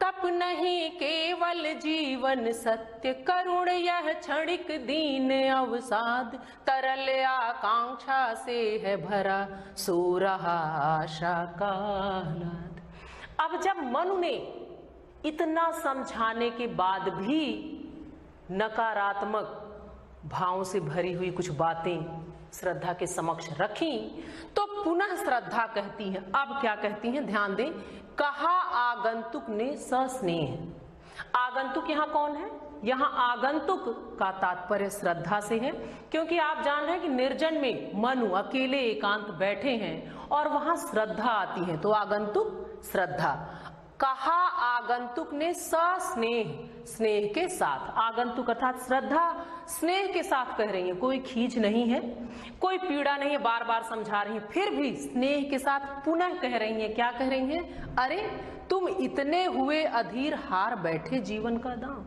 तप नहीं, केवल जीवन सत्य। करुण यह क्षणिक दीन अवसाद। तरल आकांक्षा से है भरा, सो रहा आशा का अब जब मनु ने इतना समझाने के बाद भी नकारात्मक भावों से भरी हुई कुछ बातें श्रद्धा के समक्ष रखी तो पुनः श्रद्धा कहती है। अब क्या कहती हैं? ध्यान दें, कहा आगंतुक ने सस्नेह। आगंतुक यहाँ कौन है? यहाँ आगंतुक का तात्पर्य श्रद्धा से है, क्योंकि आप जान रहे हैं कि निर्जन में मनु अकेले एकांत बैठे हैं और वहाँ श्रद्धा आती है तो आगंतुक श्रद्धा। कहा आगंतुक ने सस्नेह स्नेह के साथ। आगंतुक अर्थात श्रद्धा, स्नेह के साथ कह रही है, कोई खींच नहीं है, कोई पीड़ा नहीं है बार बार समझा रही है, फिर भी स्नेह के साथ पुनः कह रही है, क्या कह रही है? अरे, तुम इतने हुए अधीर हार बैठे जीवन का दाम।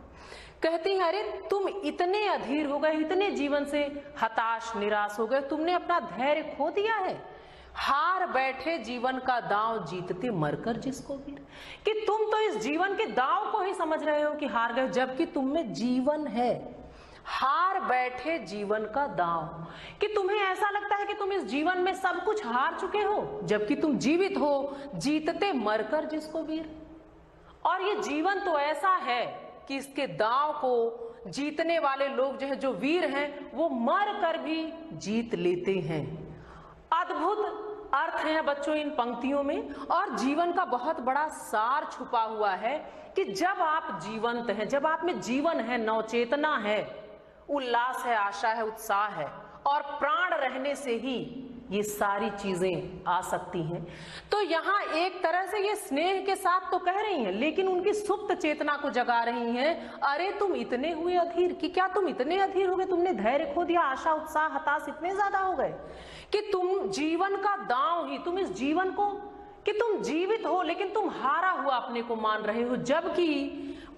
कहती है, अरे, तुम इतने अधीर हो गए, इतने जीवन से हताश, निराश हो गए, तुमने अपना धैर्य खो दिया है। हार बैठे जीवन का दांव जीतते मरकर जिसको वीर कि तुम तो इस जीवन के दांव को ही समझ रहे हो कि हार गए, जबकि तुम में जीवन है। हार बैठे जीवन का दांव। कि तुम्हें ऐसा लगता है कि तुम इस जीवन में सब कुछ हार चुके हो, जबकि तुम जीवित हो, जीतते मरकर जिसको वीर और ये जीवन तो ऐसा है कि इसके दांव को जीतने वाले लोग जो है, जो वीर हैं, वो मर कर भी जीत लेते हैं। अद्भुत अर्थ है बच्चों इन पंक्तियों में, और जीवन का बहुत बड़ा सार छुपा हुआ है कि जब आप जीवंत हैं, जब आप में जीवन है, नवचेतना है, उल्लास है, आशा है, उत्साह है, और प्राण रहने से ही ये सारी चीज़ें आ सकती हैं। तो यहाँ एक तरह से ये स्नेह के साथ तो कह रही हैं, लेकिन उनकी सुप्त चेतना को जगा रही हैं। अरे, तुम इतने हुए अधीर कि क्या तुम इतने अधीर हो गए? तुमने धैर्य खो दिया, आशा, उत्साह, हताश इतने ज़्यादा हो गए कि तुम जीवन का दांव ही, तुम इस जीवन को, कि तुम जीवित हो, लेकिन तुम हारा हुआ अपने को मान रहे हो, जबकि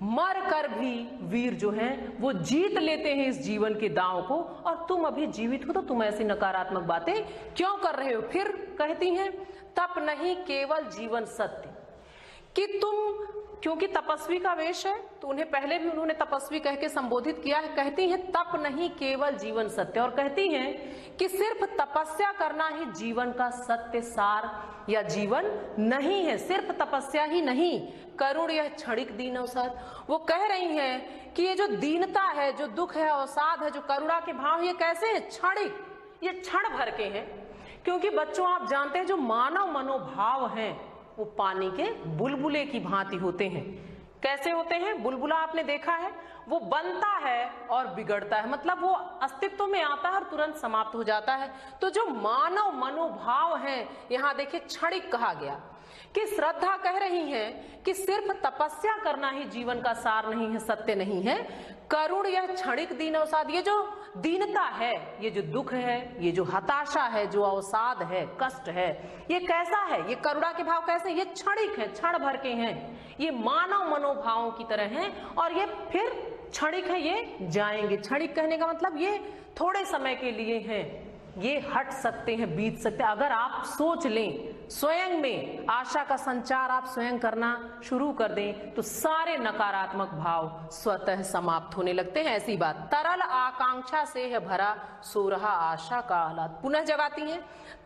मर कर भी वीर जो हैं, वो जीत लेते हैं इस जीवन के दांव को, और तुम अभी जीवित हो तो तुम ऐसी नकारात्मक बातें क्यों कर रहे हो? फिर कहती हैं, तप नहीं केवल जीवन सत्य। कि तुम, क्योंकि तपस्वी का वेश है तो उन्हें पहले भी उन्होंने तपस्वी कह के संबोधित किया है। कहती हैं, तप नहीं केवल जीवन सत्य। और कहती हैं कि सिर्फ़ तपस्या करना ही जीवन का सत्य सार या जीवन नहीं है। सिर्फ़ तपस्या ही नहीं, करुण यह क्षणिक दीन अवसाद। वो कह रही हैं कि ये जो दीनता है, जो दुख है, अवसाद है, जो करुणा के भाव, ये कैसे है? क्षणिक। ये क्षण भर के हैं। क्योंकि बच्चों, आप जानते हैं, जो मानव मनोभाव हैं वो पानी के बुलबुले की भांति होते हैं। कैसे होते हैं? बुलबुला आपने देखा है, वो बनता है और बिगड़ता है। मतलब वो अस्तित्व में आता है और तुरंत समाप्त हो जाता है। तो जो मानव मनोभाव है, यहाँ देखिए क्षणिक कहा गया। कि श्रद्धा कह रही है कि सिर्फ़ तपस्या करना ही जीवन का सार नहीं है, सत्य नहीं है। करुण यह क्षणिक दीन अवसाद, ये जो दीनता है, ये जो दुख है, ये जो हताशा है, जो अवसाद है, कष्ट है, ये कैसा है? ये करुणा के भाव कैसे ये क्षणिक है, क्षण भर के हैं। ये मानव मनोभावों की तरह हैं और ये फिर क्षणिक है, ये जाएँगे। क्षणिक कहने का मतलब ये थोड़े समय के लिए हैं। ये हट सकते हैं, बीत सकते हैं। अगर आप सोच लें, स्वयं में आशा का संचार आप स्वयं करना शुरू कर दें तो सारे नकारात्मक भाव स्वतः समाप्त होने लगते हैं। ऐसी बात, तरल आकांक्षा से है भरा, सो रहा आशा का आह्लाद। पुनः जगाती है,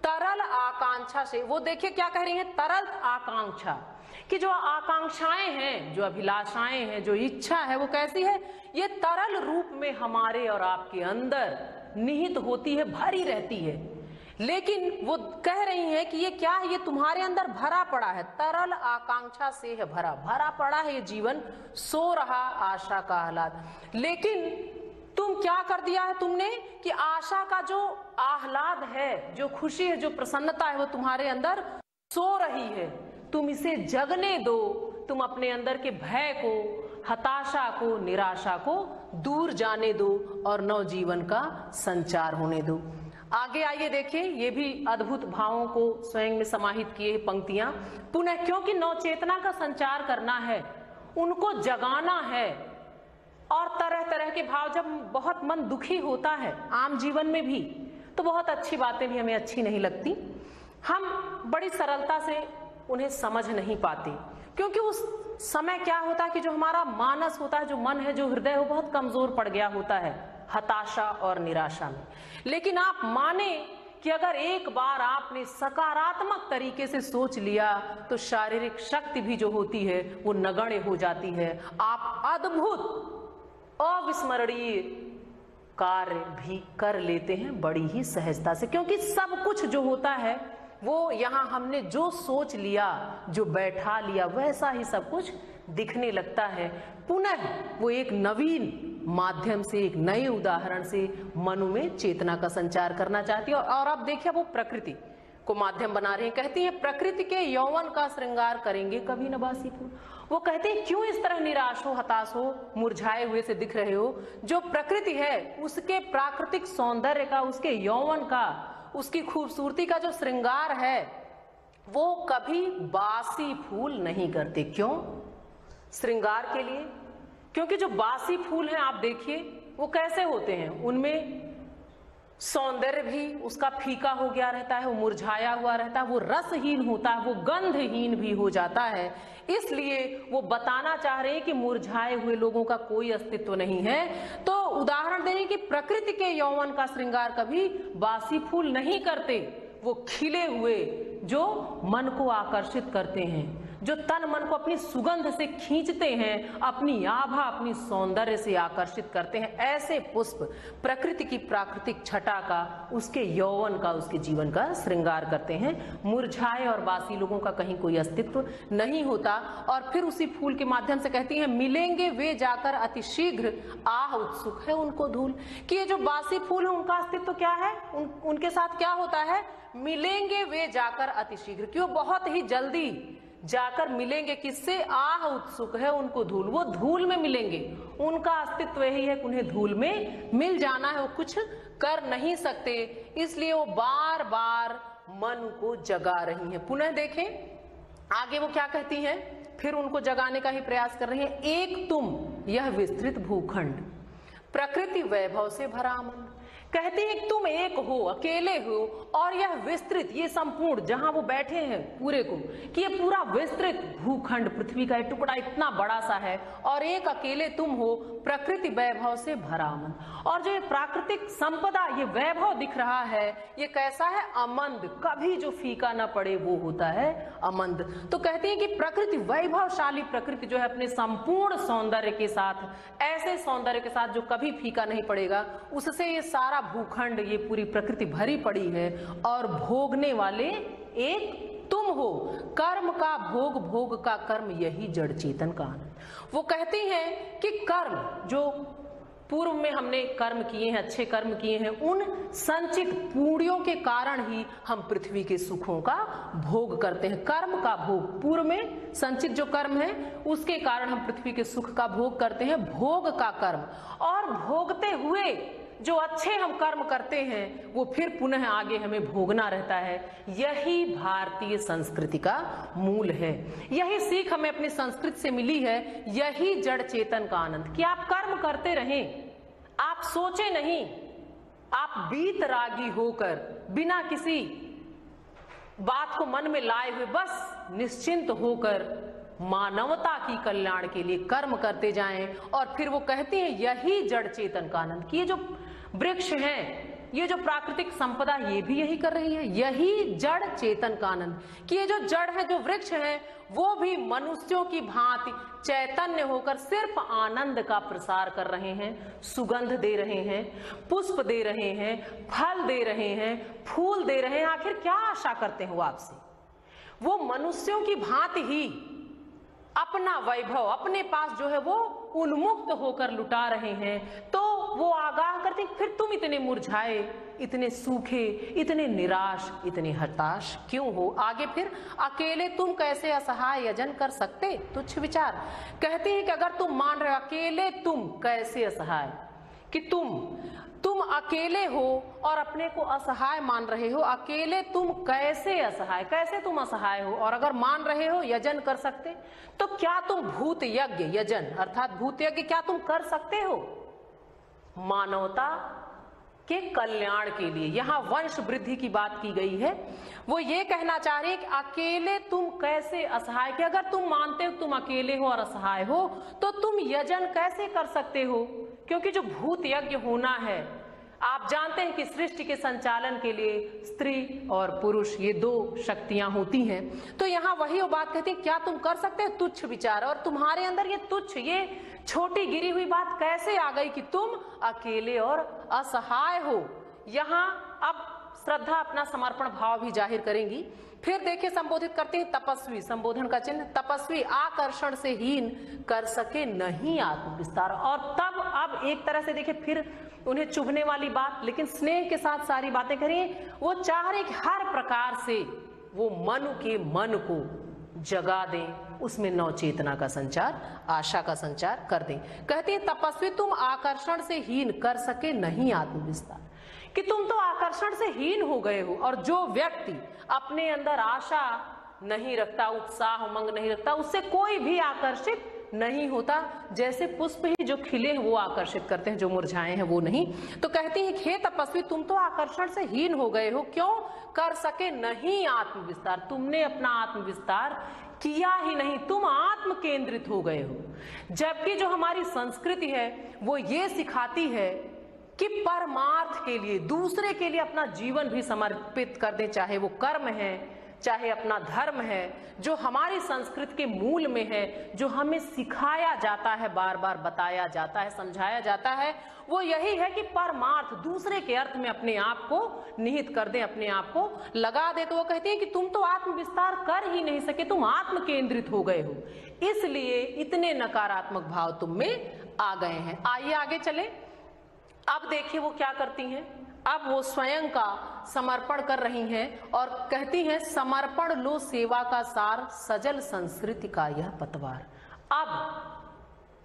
तरल आकांक्षा से, वो देखिए क्या कह रही है, तरल आकांक्षा। कि जो आकांक्षाएँ हैं, जो अभिलाषाएँ हैं, जो इच्छा है, वो कैसी है? ये तरल रूप में हमारे और आपके अंदर निहित होती है, भरी रहती है। लेकिन वो कह रही है कि ये क्या है? ये तुम्हारे अंदर भरा पड़ा है। तरल आकांक्षा से है भरा। भरा पड़ा है ये जीवन। सो रहा आशा का आह्लाद। लेकिन तुम क्या कर दिया है तुमने? कि आशा का जो आह्लाद है, जो खुशी है, जो प्रसन्नता है वो तुम्हारे अंदर सो रही है। तुम इसे जगने दो। तुम अपने अंदर के भय को हताशा को, निराशा को दूर जाने दो और नव जीवन का संचार होने दो। आगे आइए देखिए, ये भी अद्भुत भावों को स्वयं में समाहित किए पंक्तियाँ। पुनः क्योंकि नवचेतना का संचार करना है, उनको जगाना है और तरह तरह के भाव जब बहुत मन दुखी होता है, आम जीवन में भी तो बहुत अच्छी बातें भी हमें अच्छी नहीं लगती। हम बड़ी सरलता से उन्हें समझ नहीं पाते। क्योंकि उस समय क्या होता है कि जो हमारा मानस होता है, जो मन है, जो हृदय हो बहुत कमज़ोर पड़ गया होता है, हताशा और निराशा में। लेकिन आप माने कि अगर एक बार आपने सकारात्मक तरीके से सोच लिया तो शारीरिक शक्ति भी जो होती है, वो नगण्य हो जाती है। आप अद्भुत, अविस्मरणीय कार्य भी कर लेते हैं, बड़ी ही सहजता से। क्योंकि सब कुछ जो होता है वो यहाँ हमने जो सोच लिया, जो बैठा लिया, वैसा ही सब कुछ दिखने लगता है। पुनः वो एक नवीन माध्यम से, एक नए उदाहरण से मनु में चेतना का संचार करना चाहती है। और आप देखिए, वो प्रकृति को माध्यम बना रहे हैं। कहती है, प्रकृति के यौवन का श्रृंगार करेंगे कभी नबासी फूल। वो कहते हैं, क्यों इस तरह निराश हो, हताश हो, मुरझाए हुए से दिख रहे हो? जो प्रकृति है, उसके प्राकृतिक सौंदर्य का, उसके यौवन का उसकी खूबसूरती का जो श्रृंगार है, वो कभी बासी फूल नहीं करते। क्यों? श्रृंगार के लिए। क्योंकि जो बासी फूल हैं, आप देखिए, वो कैसे होते हैं? उनमें सौंदर्य भी उसका फीका हो गया रहता है, वो मुरझाया हुआ रहता है, वो रसहीन होता है, वो गंधहीन भी हो जाता है। इसलिए वो बताना चाह रहे हैं कि मुरझाए हुए लोगों का कोई अस्तित्व नहीं है। तो उदाहरण देने की प्रकृति के यौवन का श्रृंगार कभी बासी फूल नहीं करते, वो खिले हुए जो मन को आकर्षित करते हैं। जो तन मन को अपनी सुगंध से खींचते हैं अपनी आभा अपनी सौंदर्य से आकर्षित करते हैं। ऐसे पुष्प प्रकृति की प्राकृतिक छटा का उसके यौवन का उसके जीवन का श्रृंगार करते हैं। मुरझाए और बासी लोगों का कहीं कोई अस्तित्व नहीं होता। और फिर उसी फूल के माध्यम से कहती हैं मिलेंगे वे जाकर अतिशीघ्र। आह उत्सुक है उनको धूल। कि ये जो बासी फूल है उनका अस्तित्व क्या है? उन, उनके साथ क्या होता है? मिलेंगे वे जाकर अतिशीघ्र। क्यों? बहुत ही जल्दी। जाकर मिलेंगे किससे? आह, उत्सुक है उनको धूल। वो धूल में मिलेंगे। उनका अस्तित्व यही है उन्हें धूल में मिल जाना है, वो कुछ कर नहीं सकते। इसलिए वो बार बार मन को जगा रही है। पुनः देखें, आगे वो क्या कहती हैं? फिर उनको जगाने का ही प्रयास कर रही हैं। एक तुम, यह विस्तृत भूखंड। प्रकृति वैभव से भरा अमन कहते हैं, तुम एक हो, अकेले हो, और यह विस्तृत, ये संपूर्ण, जहाँ वो बैठे हैं, पूरे को, कि ये पूरा विस्तृत भूखंड पृथ्वी का टुकड़ा इतना बड़ा सा है, और एक अकेले तुम हो, प्रकृति वैभव से भरा मन। और जो ये प्राकृतिक संपदा, ये वैभव दिख रहा है, ये कैसा है? अमंद। कभी जो फीका ना पड़े, वो होता है अमंद। तो कहते हैं कि प्रकृति, वैभवशाली प्रकृति जो है, अपने संपूर्ण सौंदर्य के साथ, ऐसे सौंदर्य के साथ जो कभी फीका नहीं पड़ेगा, उससे ये सारा भूखंड, ये पूरी प्रकृति भरी पड़ी है और भोगने वाले एक तुम हो। कर्म का भोग भोग का कर्म, यही जड़ चेतन का वो कहते हैं कि कर्म, जो पूर्व में हमने कर्म किए हैं, अच्छे कर्म किए हैं, उन संचित पुण्यों के कारण ही हम पृथ्वी के सुखों का भोग करते हैं। कर्म का भोग, पूर्व में संचित जो कर्म है, उसके कारण हम पृथ्वी के सुख का भोग करते हैं। भोग का कर्म। और भोगते हुए जो अच्छे हम कर्म करते हैं, वो फिर पुनः आगे हमें भोगना रहता है। यही भारतीय संस्कृति का मूल है। यही सीख हमें अपनी संस्कृति से मिली है। यही जड़ चेतन का आनंद। कि आप कर्म करते रहें, आप सोचे नहीं, आप बीत रागी होकर, बिना किसी बात को मन में लाए हुए, बस निश्चिंत होकर, मानवता की कल्याण के लिए कर्म करते जाएँ। और फिर वो कहते हैं, यही जड़ चेतन का आनंद। कि ये जो वृक्ष हैं। ये जो प्राकृतिक संपदा, ये भी यही कर रही है। यही जड़ चेतन का आनंद। कि ये जो जड़ है, जो वृक्ष है, वो भी मनुष्यों की भांति चैतन्य होकर सिर्फ़ आनंद का प्रसार कर रहे हैं, सुगंध दे रहे हैं, पुष्प दे रहे हैं, फल दे रहे हैं, फूल दे रहे हैं। आखिर क्या आशा करते हो आपसे वो मनुष्यों की भांति ही अपना वैभव, अपने पास जो है वो उन्मुक्त होकर लुटा रहे हैं। तो वो आगाह करते फिर तुम इतने मुरझाए, इतने सूखे, इतने निराश, इतने हताश क्यों हो? आगे फिर, अकेले तुम कैसे असहाय यजन कर सकते? तुच्छ विचार। कहते हैं कि अगर तुम मान रहे हो, अकेले तुम कैसे असहाय? कि तुम तुम अकेले हो और अपने को असहाय मान रहे हो। अकेले तुम कैसे असहाय? कैसे तुम असहाय हो? और अगर मान रहे हो, यजन कर सकते तो क्या तुम भूत यज्ञ, यजन, अर्थात भूत यज्ञ क्या तुम कर सकते हो? मानवता के कल्याण के लिए। यहाँ वंश वृद्धि की बात की गई है। वो ये कहना चाह रही है कि अकेले तुम कैसे असहाय? कि अगर तुम मानते हो तुम अकेले हो और असहाय हो तो तुम यजन कैसे कर सकते हो? क्योंकि जो भूत यज्ञ होना है आप जानते हैं कि सृष्टि के संचालन के लिए स्त्री और पुरुष ये दो शक्तियाँ होती हैं। तो यहाँ वही वो बात कहती है, क्या तुम कर सकते हो तुच्छ विचार? और तुम्हारे अंदर ये तुच्छ, ये छोटी गिरी हुई बात कैसे आ गई कि तुम अकेले और असहाय हो? यहाँ अब श्रद्धा अपना समर्पण भाव भी ज़ाहिर करेंगी। फिर देखिए, संबोधित करते हैं तपस्वी। संबोधन का चिन्ह, तपस्वी आकर्षण से हीन कर सके नहीं आत्म विस्तार और तब, अब एक तरह से देखिए, फिर उन्हें चुभने वाली बात, लेकिन स्नेह के साथ सारी बातें करिए वो चाह रहे कि हर प्रकार से वो मन के मन को जगा दें, उसमें नव चेतना का संचार, आशा का संचार कर दें। कहते हैं, तपस्वी तुम आकर्षण से हीन कर सके, नहीं आत्मविस्तार। कि तुम तो आकर्षण से हीन हो गए हो, और जो व्यक्ति अपने अंदर आशा नहीं रखता, उत्साह, उमंग नहीं रखता, उससे कोई भी आकर्षित नहीं होता। जैसे पुष्प ही जो खिले हैं, वो आकर्षित करते हैं, जो मुरझाए हैं, वो नहीं। तो कहती है, हे तपस्वी, तुम तो आकर्षण से हीन हो गए हो। क्यों? कर सके नहीं आत्मविस्तार। तुमने अपना आत्मविस्तार किया ही नहीं। तुम आत्म केंद्रित हो गए हो। जबकि जो हमारी संस्कृति है, वो ये सिखाती है कि परमार्थ के लिए, दूसरे के लिए अपना जीवन भी समर्पित कर दे, चाहे वो कर्म है चाहे अपना धर्म है, जो हमारी संस्कृति के मूल में है, जो हमें सिखाया जाता है बार बार बताया जाता है, समझाया जाता है, वो यही है कि परमार्थ दूसरे के अर्थ में अपने आप को निहित कर दें, अपने आप को लगा दे। तो वो कहती है कि तुम तो आत्म विस्तार कर ही नहीं सके, तुम आत्म केंद्रित हो गए हो। इसलिए इतने नकारात्मक भाव तुम में आ गए हैं। आइए आगे चले। अब देखिए वो क्या करती हैं। अब वो स्वयं का समर्पण कर रही हैं और कहती हैं, समर्पण लो सेवा का सार, सजल संस्कृति का यह पतवार। अब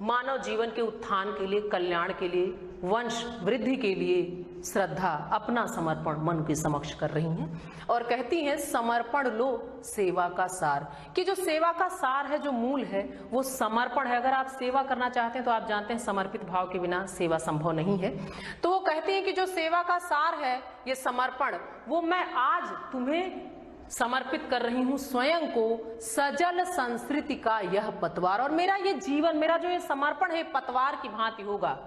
मानव जीवन के उत्थान के लिए, कल्याण के लिए, वंश वृद्धि के लिए श्रद्धा, अपना समर्पण मन के समक्ष कर रही हैं और कहती हैं, समर्पण लो सेवा का सार। कि जो सेवा का सार है, जो मूल है, वो समर्पण है। अगर आप सेवा करना चाहते हैं तो आप जानते हैं, समर्पित भाव के बिना सेवा संभव नहीं है। तो वो कहती हैं कि जो सेवा का सार है, ये समर्पण, वो मैं आज तुम्हें समर्पित कर रही हूँ स्वयं को सजल संस्कृति का यह पतवार। और मेरा ये जीवन, मेरा जो ये समर्पण है, पतवार की भांति होगा।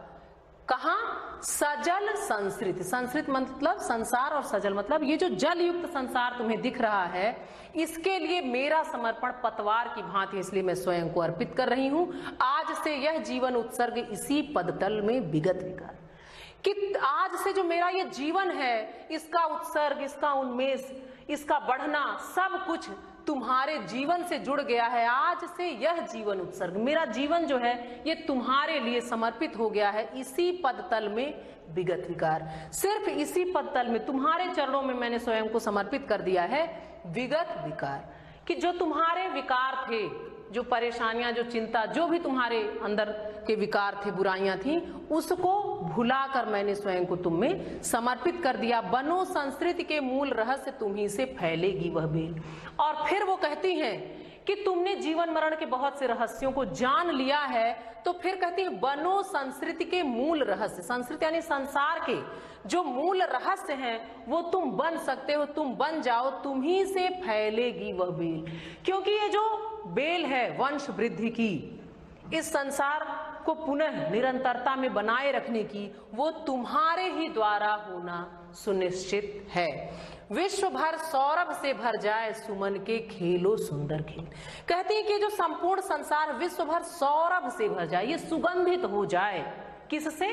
कहा? सजल संस्कृति। संस्कृत मतलब संसार और सजल मतलब ये जो जल युक्त संसार तुम्हें दिख रहा है, इसके लिए मेरा समर्पण पतवार की भांति इसलिए मैं स्वयं को अर्पित कर रही हूँ। आज से यह जीवन उत्सर्ग इसी पदतल में विगत विकार कि आज से जो मेरा ये जीवन है, इसका उत्सर्ग, इसका उन्मेष इसका बढ़ना सब कुछ तुम्हारे जीवन से जुड़ गया है। आज से यह जीवन उत्सर्ग। मेरा जीवन जो है, ये तुम्हारे लिए समर्पित हो गया है। इसी पद तल में विगत विकार। सिर्फ़ इसी पद तल में तुम्हारे चरणों में मैंने स्वयं को समर्पित कर दिया है विगत विकार। कि जो तुम्हारे विकार थे, जो परेशानियाँ, जो चिंता, जो भी तुम्हारे अंदर के विकार थे, बुराइयाँ थी, उसको भुलाकर मैंने स्वयं को तुम में समर्पित कर दिया। बनो संस्कृति के मूल रहस्य तुम्ही से फैलेगी वह बेल और फिर वो कहती हैं कि तुमने जीवन मरण के बहुत से रहस्यों को जान लिया है तो फिर कहती है, बनो संस्कृति के मूल रहस्य। संस्कृति यानी संसार के जो मूल रहस्य हैं, वो तुम बन सकते हो, तुम बन जाओ तुम ही से फैलेगी वह बेल क्योंकि ये जो बेल है, वंश वृद्धि की, इस संसार को पुनः निरंतरता में बनाए रखने की, वो तुम्हारे ही द्वारा होना सुनिश्चित है। विश्व भर सौरभ से भर जाए सुमन के खेलो सुंदर खेल। कहते हैं कि जो संपूर्ण संसार विश्व भर सौरभ से भर जाए, ये सुगंधित हो जाए। किससे?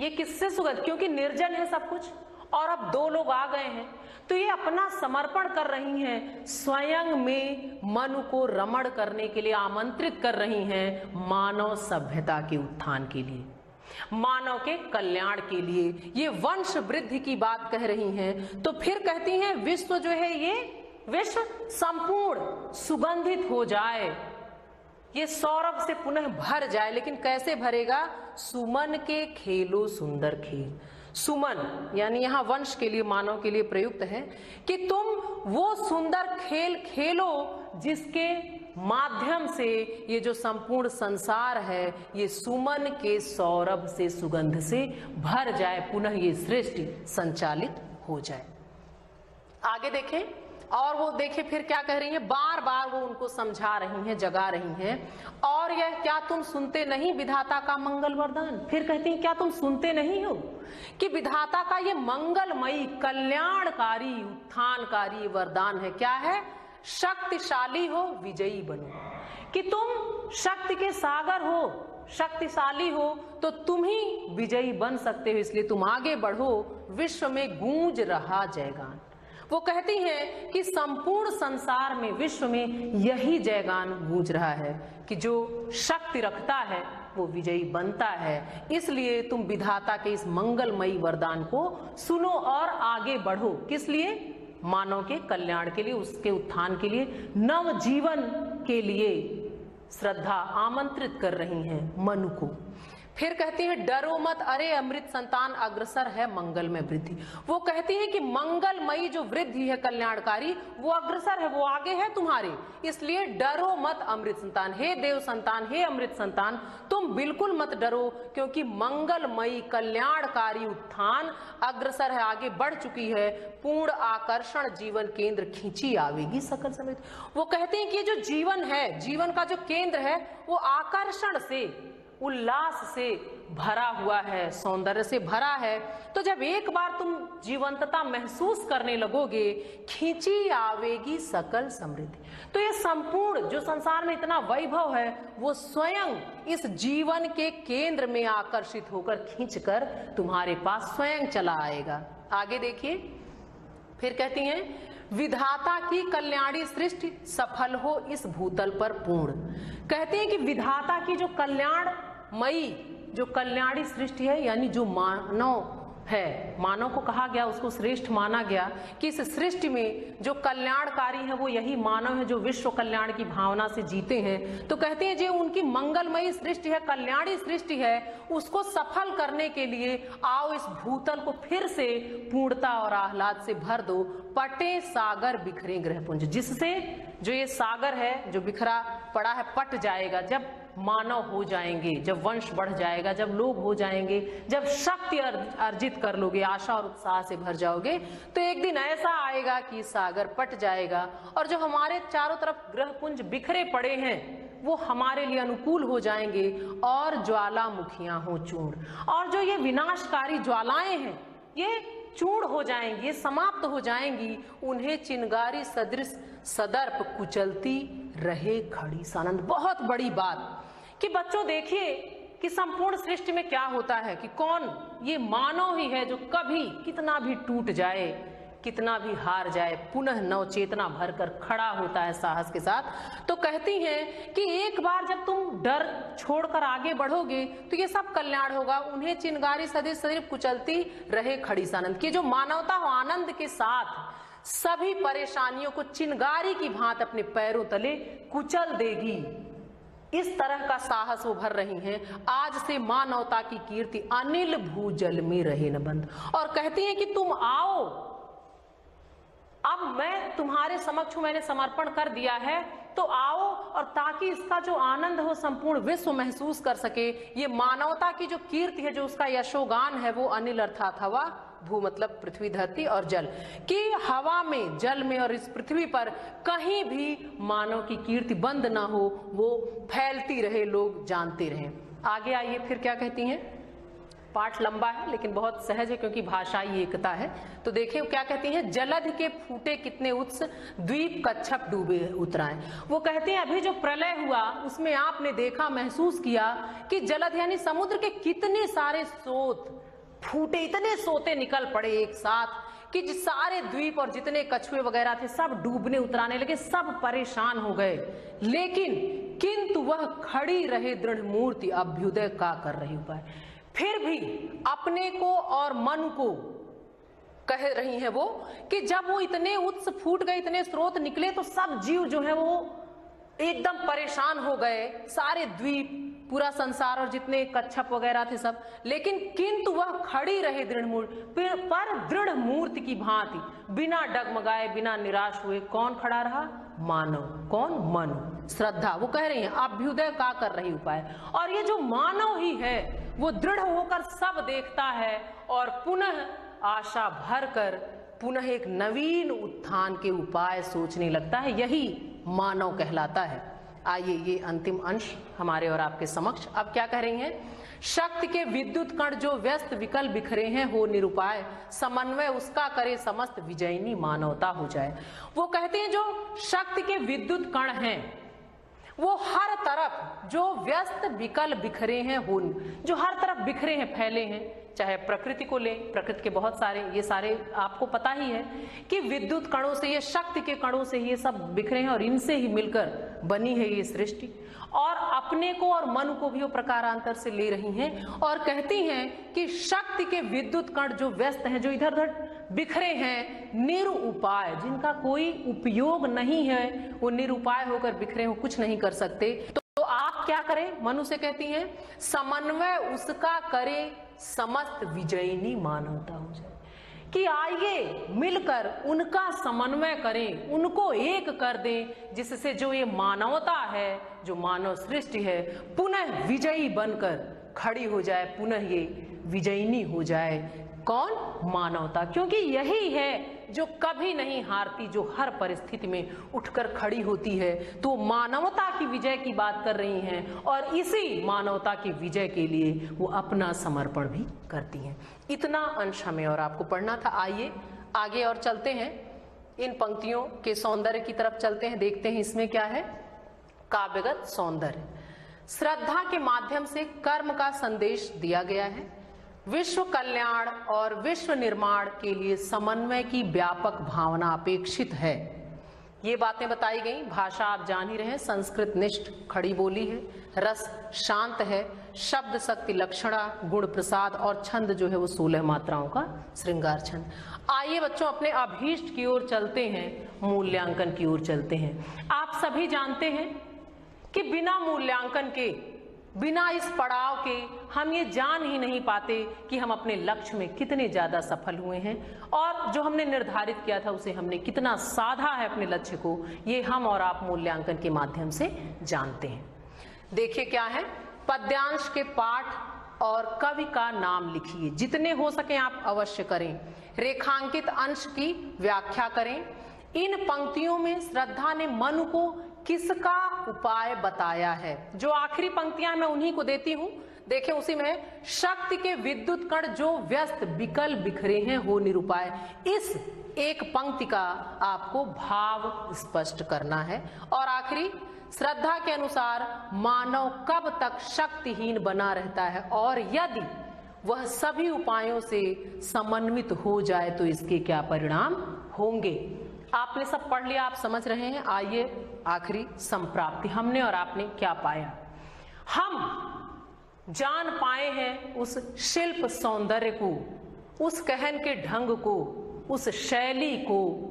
ये किससे सुगंध क्योंकि निर्जन है सब कुछ। और अब दो लोग आ गए हैं। तो ये अपना समर्पण कर रही हैं, स्वयं में मन को रमण करने के लिए आमंत्रित कर रही हैं मानव सभ्यता के उत्थान के लिए, मानव के कल्याण के लिए। ये वंश वृद्धि की बात कह रही हैं तो फिर कहती हैं, विश्व जो है ये, विश्व संपूर्ण, सुगंधित हो जाए। ये सौरभ से पुनः भर जाए, लेकिन कैसे भरेगा? सुमन के खेलो सुंदर खेल। सुमन, यानी यहाँ वंश के लिए, मानव के लिए प्रयुक्त है कि तुम वो सुंदर खेल खेलो जिसके माध्यम से ये जो संपूर्ण संसार है, ये सुमन के सौरभ से सुगंध से भर जाए, पुनः ये सृष्टि संचालित हो जाए। आगे देखें। और वो देखे फिर क्या कह रही है? बार बार वो उनको समझा रही हैं, जगा रही हैं। और यह क्या तुम सुनते नहीं विधाता का मंगल वरदान फिर कहती हैं, क्या तुम सुनते नहीं हो कि विधाता का ये मंगलमयी, कल्याणकारी, उत्थानकारी वरदान है? क्या है? शक्तिशाली हो, विजयी बनो। कि तुम शक्ति के सागर हो, शक्तिशाली हो तो तुम ही विजयी बन सकते हो, इसलिए तुम आगे बढ़ो, विश्व में गूंज रहा जयगान। वो कहती हैं कि संपूर्ण संसार में विश्व में यही जयगान गूंज रहा है कि जो शक्ति रखता है, वो विजयी बनता है। इसलिए तुम विधाता के इस मंगलमयी वरदान को सुनो और आगे बढ़ो। किस लिए? मानव के कल्याण के लिए, उसके उत्थान के लिए, नव जीवन के लिए। श्रद्धा आमंत्रित कर रही हैं मनु को। फिर कहती है, डरो मत, अरे अमृत संतान अग्रसर है मंगल में वृद्धि। वो कहती है कि मंगलमयी जो वृद्धि है कल्याणकारी, वो अग्रसर है, वो आगे है तुम्हारे। इसलिए डरो मत, अमृत संतान। हे देव संतान, हे अमृत संतान, तुम बिल्कुल मत डरो, क्योंकि मंगलमयी कल्याणकारी उत्थान अग्रसर है, आगे बढ़ चुकी है। पूर्ण आकर्षण जीवन केंद्र खींची आवेगी सकल समेत। वो कहते हैं कि जो जीवन है, जीवन का जो केंद्र है, वो आकर्षण से उल्लास से भरा हुआ है, सौंदर्य से भरा है। तो जब एक बार तुम जीवंतता महसूस करने लगोगे, खींची आवेगी सकल समृद्धि। तो ये संपूर्ण, जो संसार में इतना वैभव है, वो स्वयं इस जीवन के केंद्र में आकर्षित होकर खींचकर तुम्हारे पास स्वयं चला आएगा। आगे देखिए, फिर कहती हैं, विधाता की कल्याणी सृष्टि सफल हो इस भूतल पर पूर्ण। कहते हैं कि विधाता की जो कल्याण मई, जो कल्याणी सृष्टि है, यानी जो मानव है, मानव को कहा गया, उसको श्रेष्ठ माना गया, कि इस सृष्टि में जो कल्याणकारी है, वो यही मानव है, जो विश्व कल्याण की भावना से जीते हैं। तो कहते हैं, जो, उनकी मंगलमयी सृष्टि है, कल्याणी सृष्टि है, उसको सफल करने के लिए आओ इस भूतल को फिर से पूर्णता और आह्लाद से भर दो। पटे सागर बिखरे ग्रहपुंज जिससे जो ये सागर है, जो बिखरा पड़ा है, पट जाएगा। जब मानव हो जाएँगे। जब वंश बढ़ जाएगा, जब लोग हो जाएँगे, जब शक्ति अर्जित कर लोगे, आशा और उत्साह से भर जाओगे तो एक दिन ऐसा आएगा कि सागर पट जाएगा और जो हमारे चारों तरफ़ ग्रह पुंज बिखरे पड़े हैं, वो हमारे लिए अनुकूल हो जाएँगे और ज्वालामुखियाँ हो चूर्ण। और जो ये विनाशकारी ज्वालाएँ हैं, ये चूर्ण हो जाएँगी, ये समाप्त हो जाएँगी, उन्हें चिनगारी सदृश सदर्प कुचलती रहे खड़ी। सानंद, बहुत बड़ी बात। कि बच्चों, देखिए कि संपूर्ण सृष्टि में क्या होता है कि कौन ये मानव ही है जो कभी कितना भी टूट जाए, कितना भी हार जाए, पुनः नवचेतना भरकर खड़ा होता है साहस के साथ। तो कहती हैं कि एक बार जब तुम डर छोड़कर आगे बढ़ोगे तो ये सब कल्याण होगा। उन्हें चिनगारी सदैव सदैव कुचलती रहे खड़ी सानंद की। जो मानवता हो आनंद के साथ, सभी परेशानियों को चिनगारी की भांत अपने पैरों तले कुचल देगी। इस तरह का साहस वो भर रही हैं। आज से मानवता की कीर्ति अनिल भूजल में रहे न बंद। और कहती हैं कि तुम आओ। अब मैं तुम्हारे समक्ष मैंने समर्पण कर दिया है तो आओ और ताकि इसका जो आनंद हो, संपूर्ण विश्व महसूस कर सके। ये मानवता की जो कीर्ति है, जो उसका यशोगान है, वो अनिल अर्थात हवा। भू मतलब पृथ्वी धरती और जल, कि हवा में, जल में और इस पृथ्वी पर कहीं भी मानव की कीर्ति बंद ना हो, वो फैलती रहे, लोग जानते रहे। आगे आइए, फिर क्या कहती हैं? पाठ लंबा है, लेकिन बहुत सहज है, क्योंकि भाषाई एकता है। तो देखिए क्या कहती हैं? जलध के फूटे कितने उत्स द्वीप कच्छप डूबे उतराए। वो कहते हैं, अभी जो प्रलय हुआ, उसमें आपने देखा, महसूस किया, कि जलध यानी समुद्र के कितने सारे स्रोत फूटे, इतने सोते निकल पड़े एक साथ कि सारे द्वीप और जितने कछुए वगैरह थे, सब डूबने, उतराने लगे, सब परेशान हो गए। लेकिन किंतु वह खड़ी रहे दृढ़ मूर्ति अभ्युदय का कर रही उपाय फिर भी अपने को और मन को कह रही है वो कि जब वो इतने उत्स फूट गए, इतने स्रोत निकले तो सब जीव जो है वो एकदम परेशान हो गए। सारे द्वीप पूरा संसार और जितने कच्छप वगैरह थे सब। लेकिन किंतु वह खड़ी रहे दृढ़ पर दृढ़ मूर्ति की भांति, बिना डगमगाए, बिना निराश हुए, कौन खड़ा रहा? मानव कौन? मन। श्रद्धा। वो कह रही है, अभ्युदय का कर रही उपाय। और ये जो मानव ही है, वो दृढ़ होकर सब देखता है और पुनः आशा भर कर पुनः एक नवीन उत्थान के उपाय सोचने लगता है। यही मानव कहलाता है। आइए ये अंतिम अंश हमारे और आपके समक्ष। अब क्या कह रही हैं? शक्ति के विद्युत कण जो व्यस्त विकल बिखरे हैं, हो निरुपाय, समन्वय उसका करे समस्त विजयनी मानवता हो जाए। वो कहते हैं जो शक्ति के विद्युत कण हैं वो हर तरफ़ जो व्यस्त विकल बिखरे हैं हुन, जो हर तरफ़ बिखरे हैं, फैले हैं, चाहे प्रकृति को लें, प्रकृति के बहुत सारे, ये सारे आपको पता ही है कि विद्युत कणों से ये शक्ति के कणों से ये सब बिखरे हैं और इनसे ही मिलकर बनी है ये सृष्टि। और अपने को और मन को भी वो प्रकारांतर से ले रही हैं और कहती हैं कि शक्ति के विद्युत कण जो व्यस्त हैं जो इधर उधर बिखरे हैं निरुपाय जिनका कोई उपयोग नहीं है वो निरुपाय होकर बिखरे हो कुछ नहीं कर सकते। तो, आप क्या करें? मनु से कहती हैं समन्वय उसका करे समस्त विजयनी मानवता हो जाए। कि आइए मिलकर उनका समन्वय करें, उनको एक कर दें, जिससे जो ये मानवता है, जो मानव सृष्टि है, पुनः विजयी बनकर खड़ी हो जाए, पुनः ये विजयिनी हो जाए। कौन? मानवता। क्योंकि यही है जो कभी नहीं हारती, जो हर परिस्थिति में उठकर खड़ी होती है। तो मानवता की विजय की बात कर रही हैं और इसी मानवता की विजय के लिए वो अपना समर्पण भी करती हैं। इतना अंश हमें और आपको पढ़ना था। आइए, आगे और चलते हैं। इन पंक्तियों के सौंदर्य की तरफ़ चलते हैं। देखते हैं इसमें क्या है। काव्यगत सौंदर्य। श्रद्धा के माध्यम से कर्म का संदेश दिया गया है। विश्व कल्याण और विश्व निर्माण के लिए समन्वय की व्यापक भावना अपेक्षित है। ये बातें बताई गई। भाषा आप जान ही रहे संस्कृत निष्ठ, खड़ी बोली है, रस शांत है, शब्द शक्ति लक्षणा, गुण प्रसाद और छंद जो है वो सोलह मात्राओं का श्रृंगार छंद आइए बच्चों, अपने अभीष्ट की ओर चलते हैं, मूल्यांकन की ओर चलते हैं। आप सभी जानते हैं कि बिना मूल्यांकन के बिना इस पड़ाव के हम ये जान ही नहीं पाते कि हम अपने लक्ष्य में कितने ज़्यादा सफल हुए हैं और जो हमने निर्धारित किया था उसे हमने कितना साधा है अपने लक्ष्य को, ये हम और आप मूल्यांकन के माध्यम से जानते हैं। देखिए क्या है? पद्यांश के पाठ और कवि का नाम लिखिए। जितने हो सके आप अवश्य करें। रेखांकित अंश की व्याख्या करें। इन पंक्तियों में श्रद्धा ने मनु को किसका उपाय बताया है? जो आखिरी पंक्तियाँ मैं उन्हीं को देती हूँ। देखें, उसी में शक्ति के विद्युत कण जो व्यस्त, विकल, बिखरे हैं, हो निरुपाय। इस एक पंक्ति का आपको भाव स्पष्ट करना है। और आखिरी, श्रद्धा के अनुसार मानव कब तक शक्तिहीन बना रहता है? और यदि वह सभी उपायों से समन्वित हो जाए तो इसके क्या परिणाम होंगे? आपने सब पढ़ लिया, आप समझ रहे हैं। आइए, आखिरी संप्राप्ति। हमने और आपने क्या पाया? हम जान पाए हैं उस शिल्प सौंदर्य को, उस कहन के ढंग को, उस शैली को,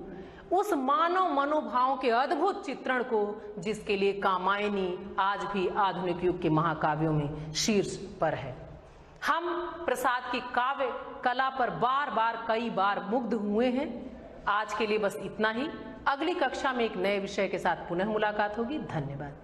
उस मानव मनोभाव के अद्भुत चित्रण को, जिसके लिए कामायनी आज भी आधुनिक युग के महाकाव्यों में शीर्ष पर है। हम प्रसाद की काव्य कला पर बार बार कई बार मुग्ध हुए हैं। आज के लिए बस इतना ही। अगली कक्षा में एक नए विषय के साथ पुनः मुलाकात होगी। धन्यवाद।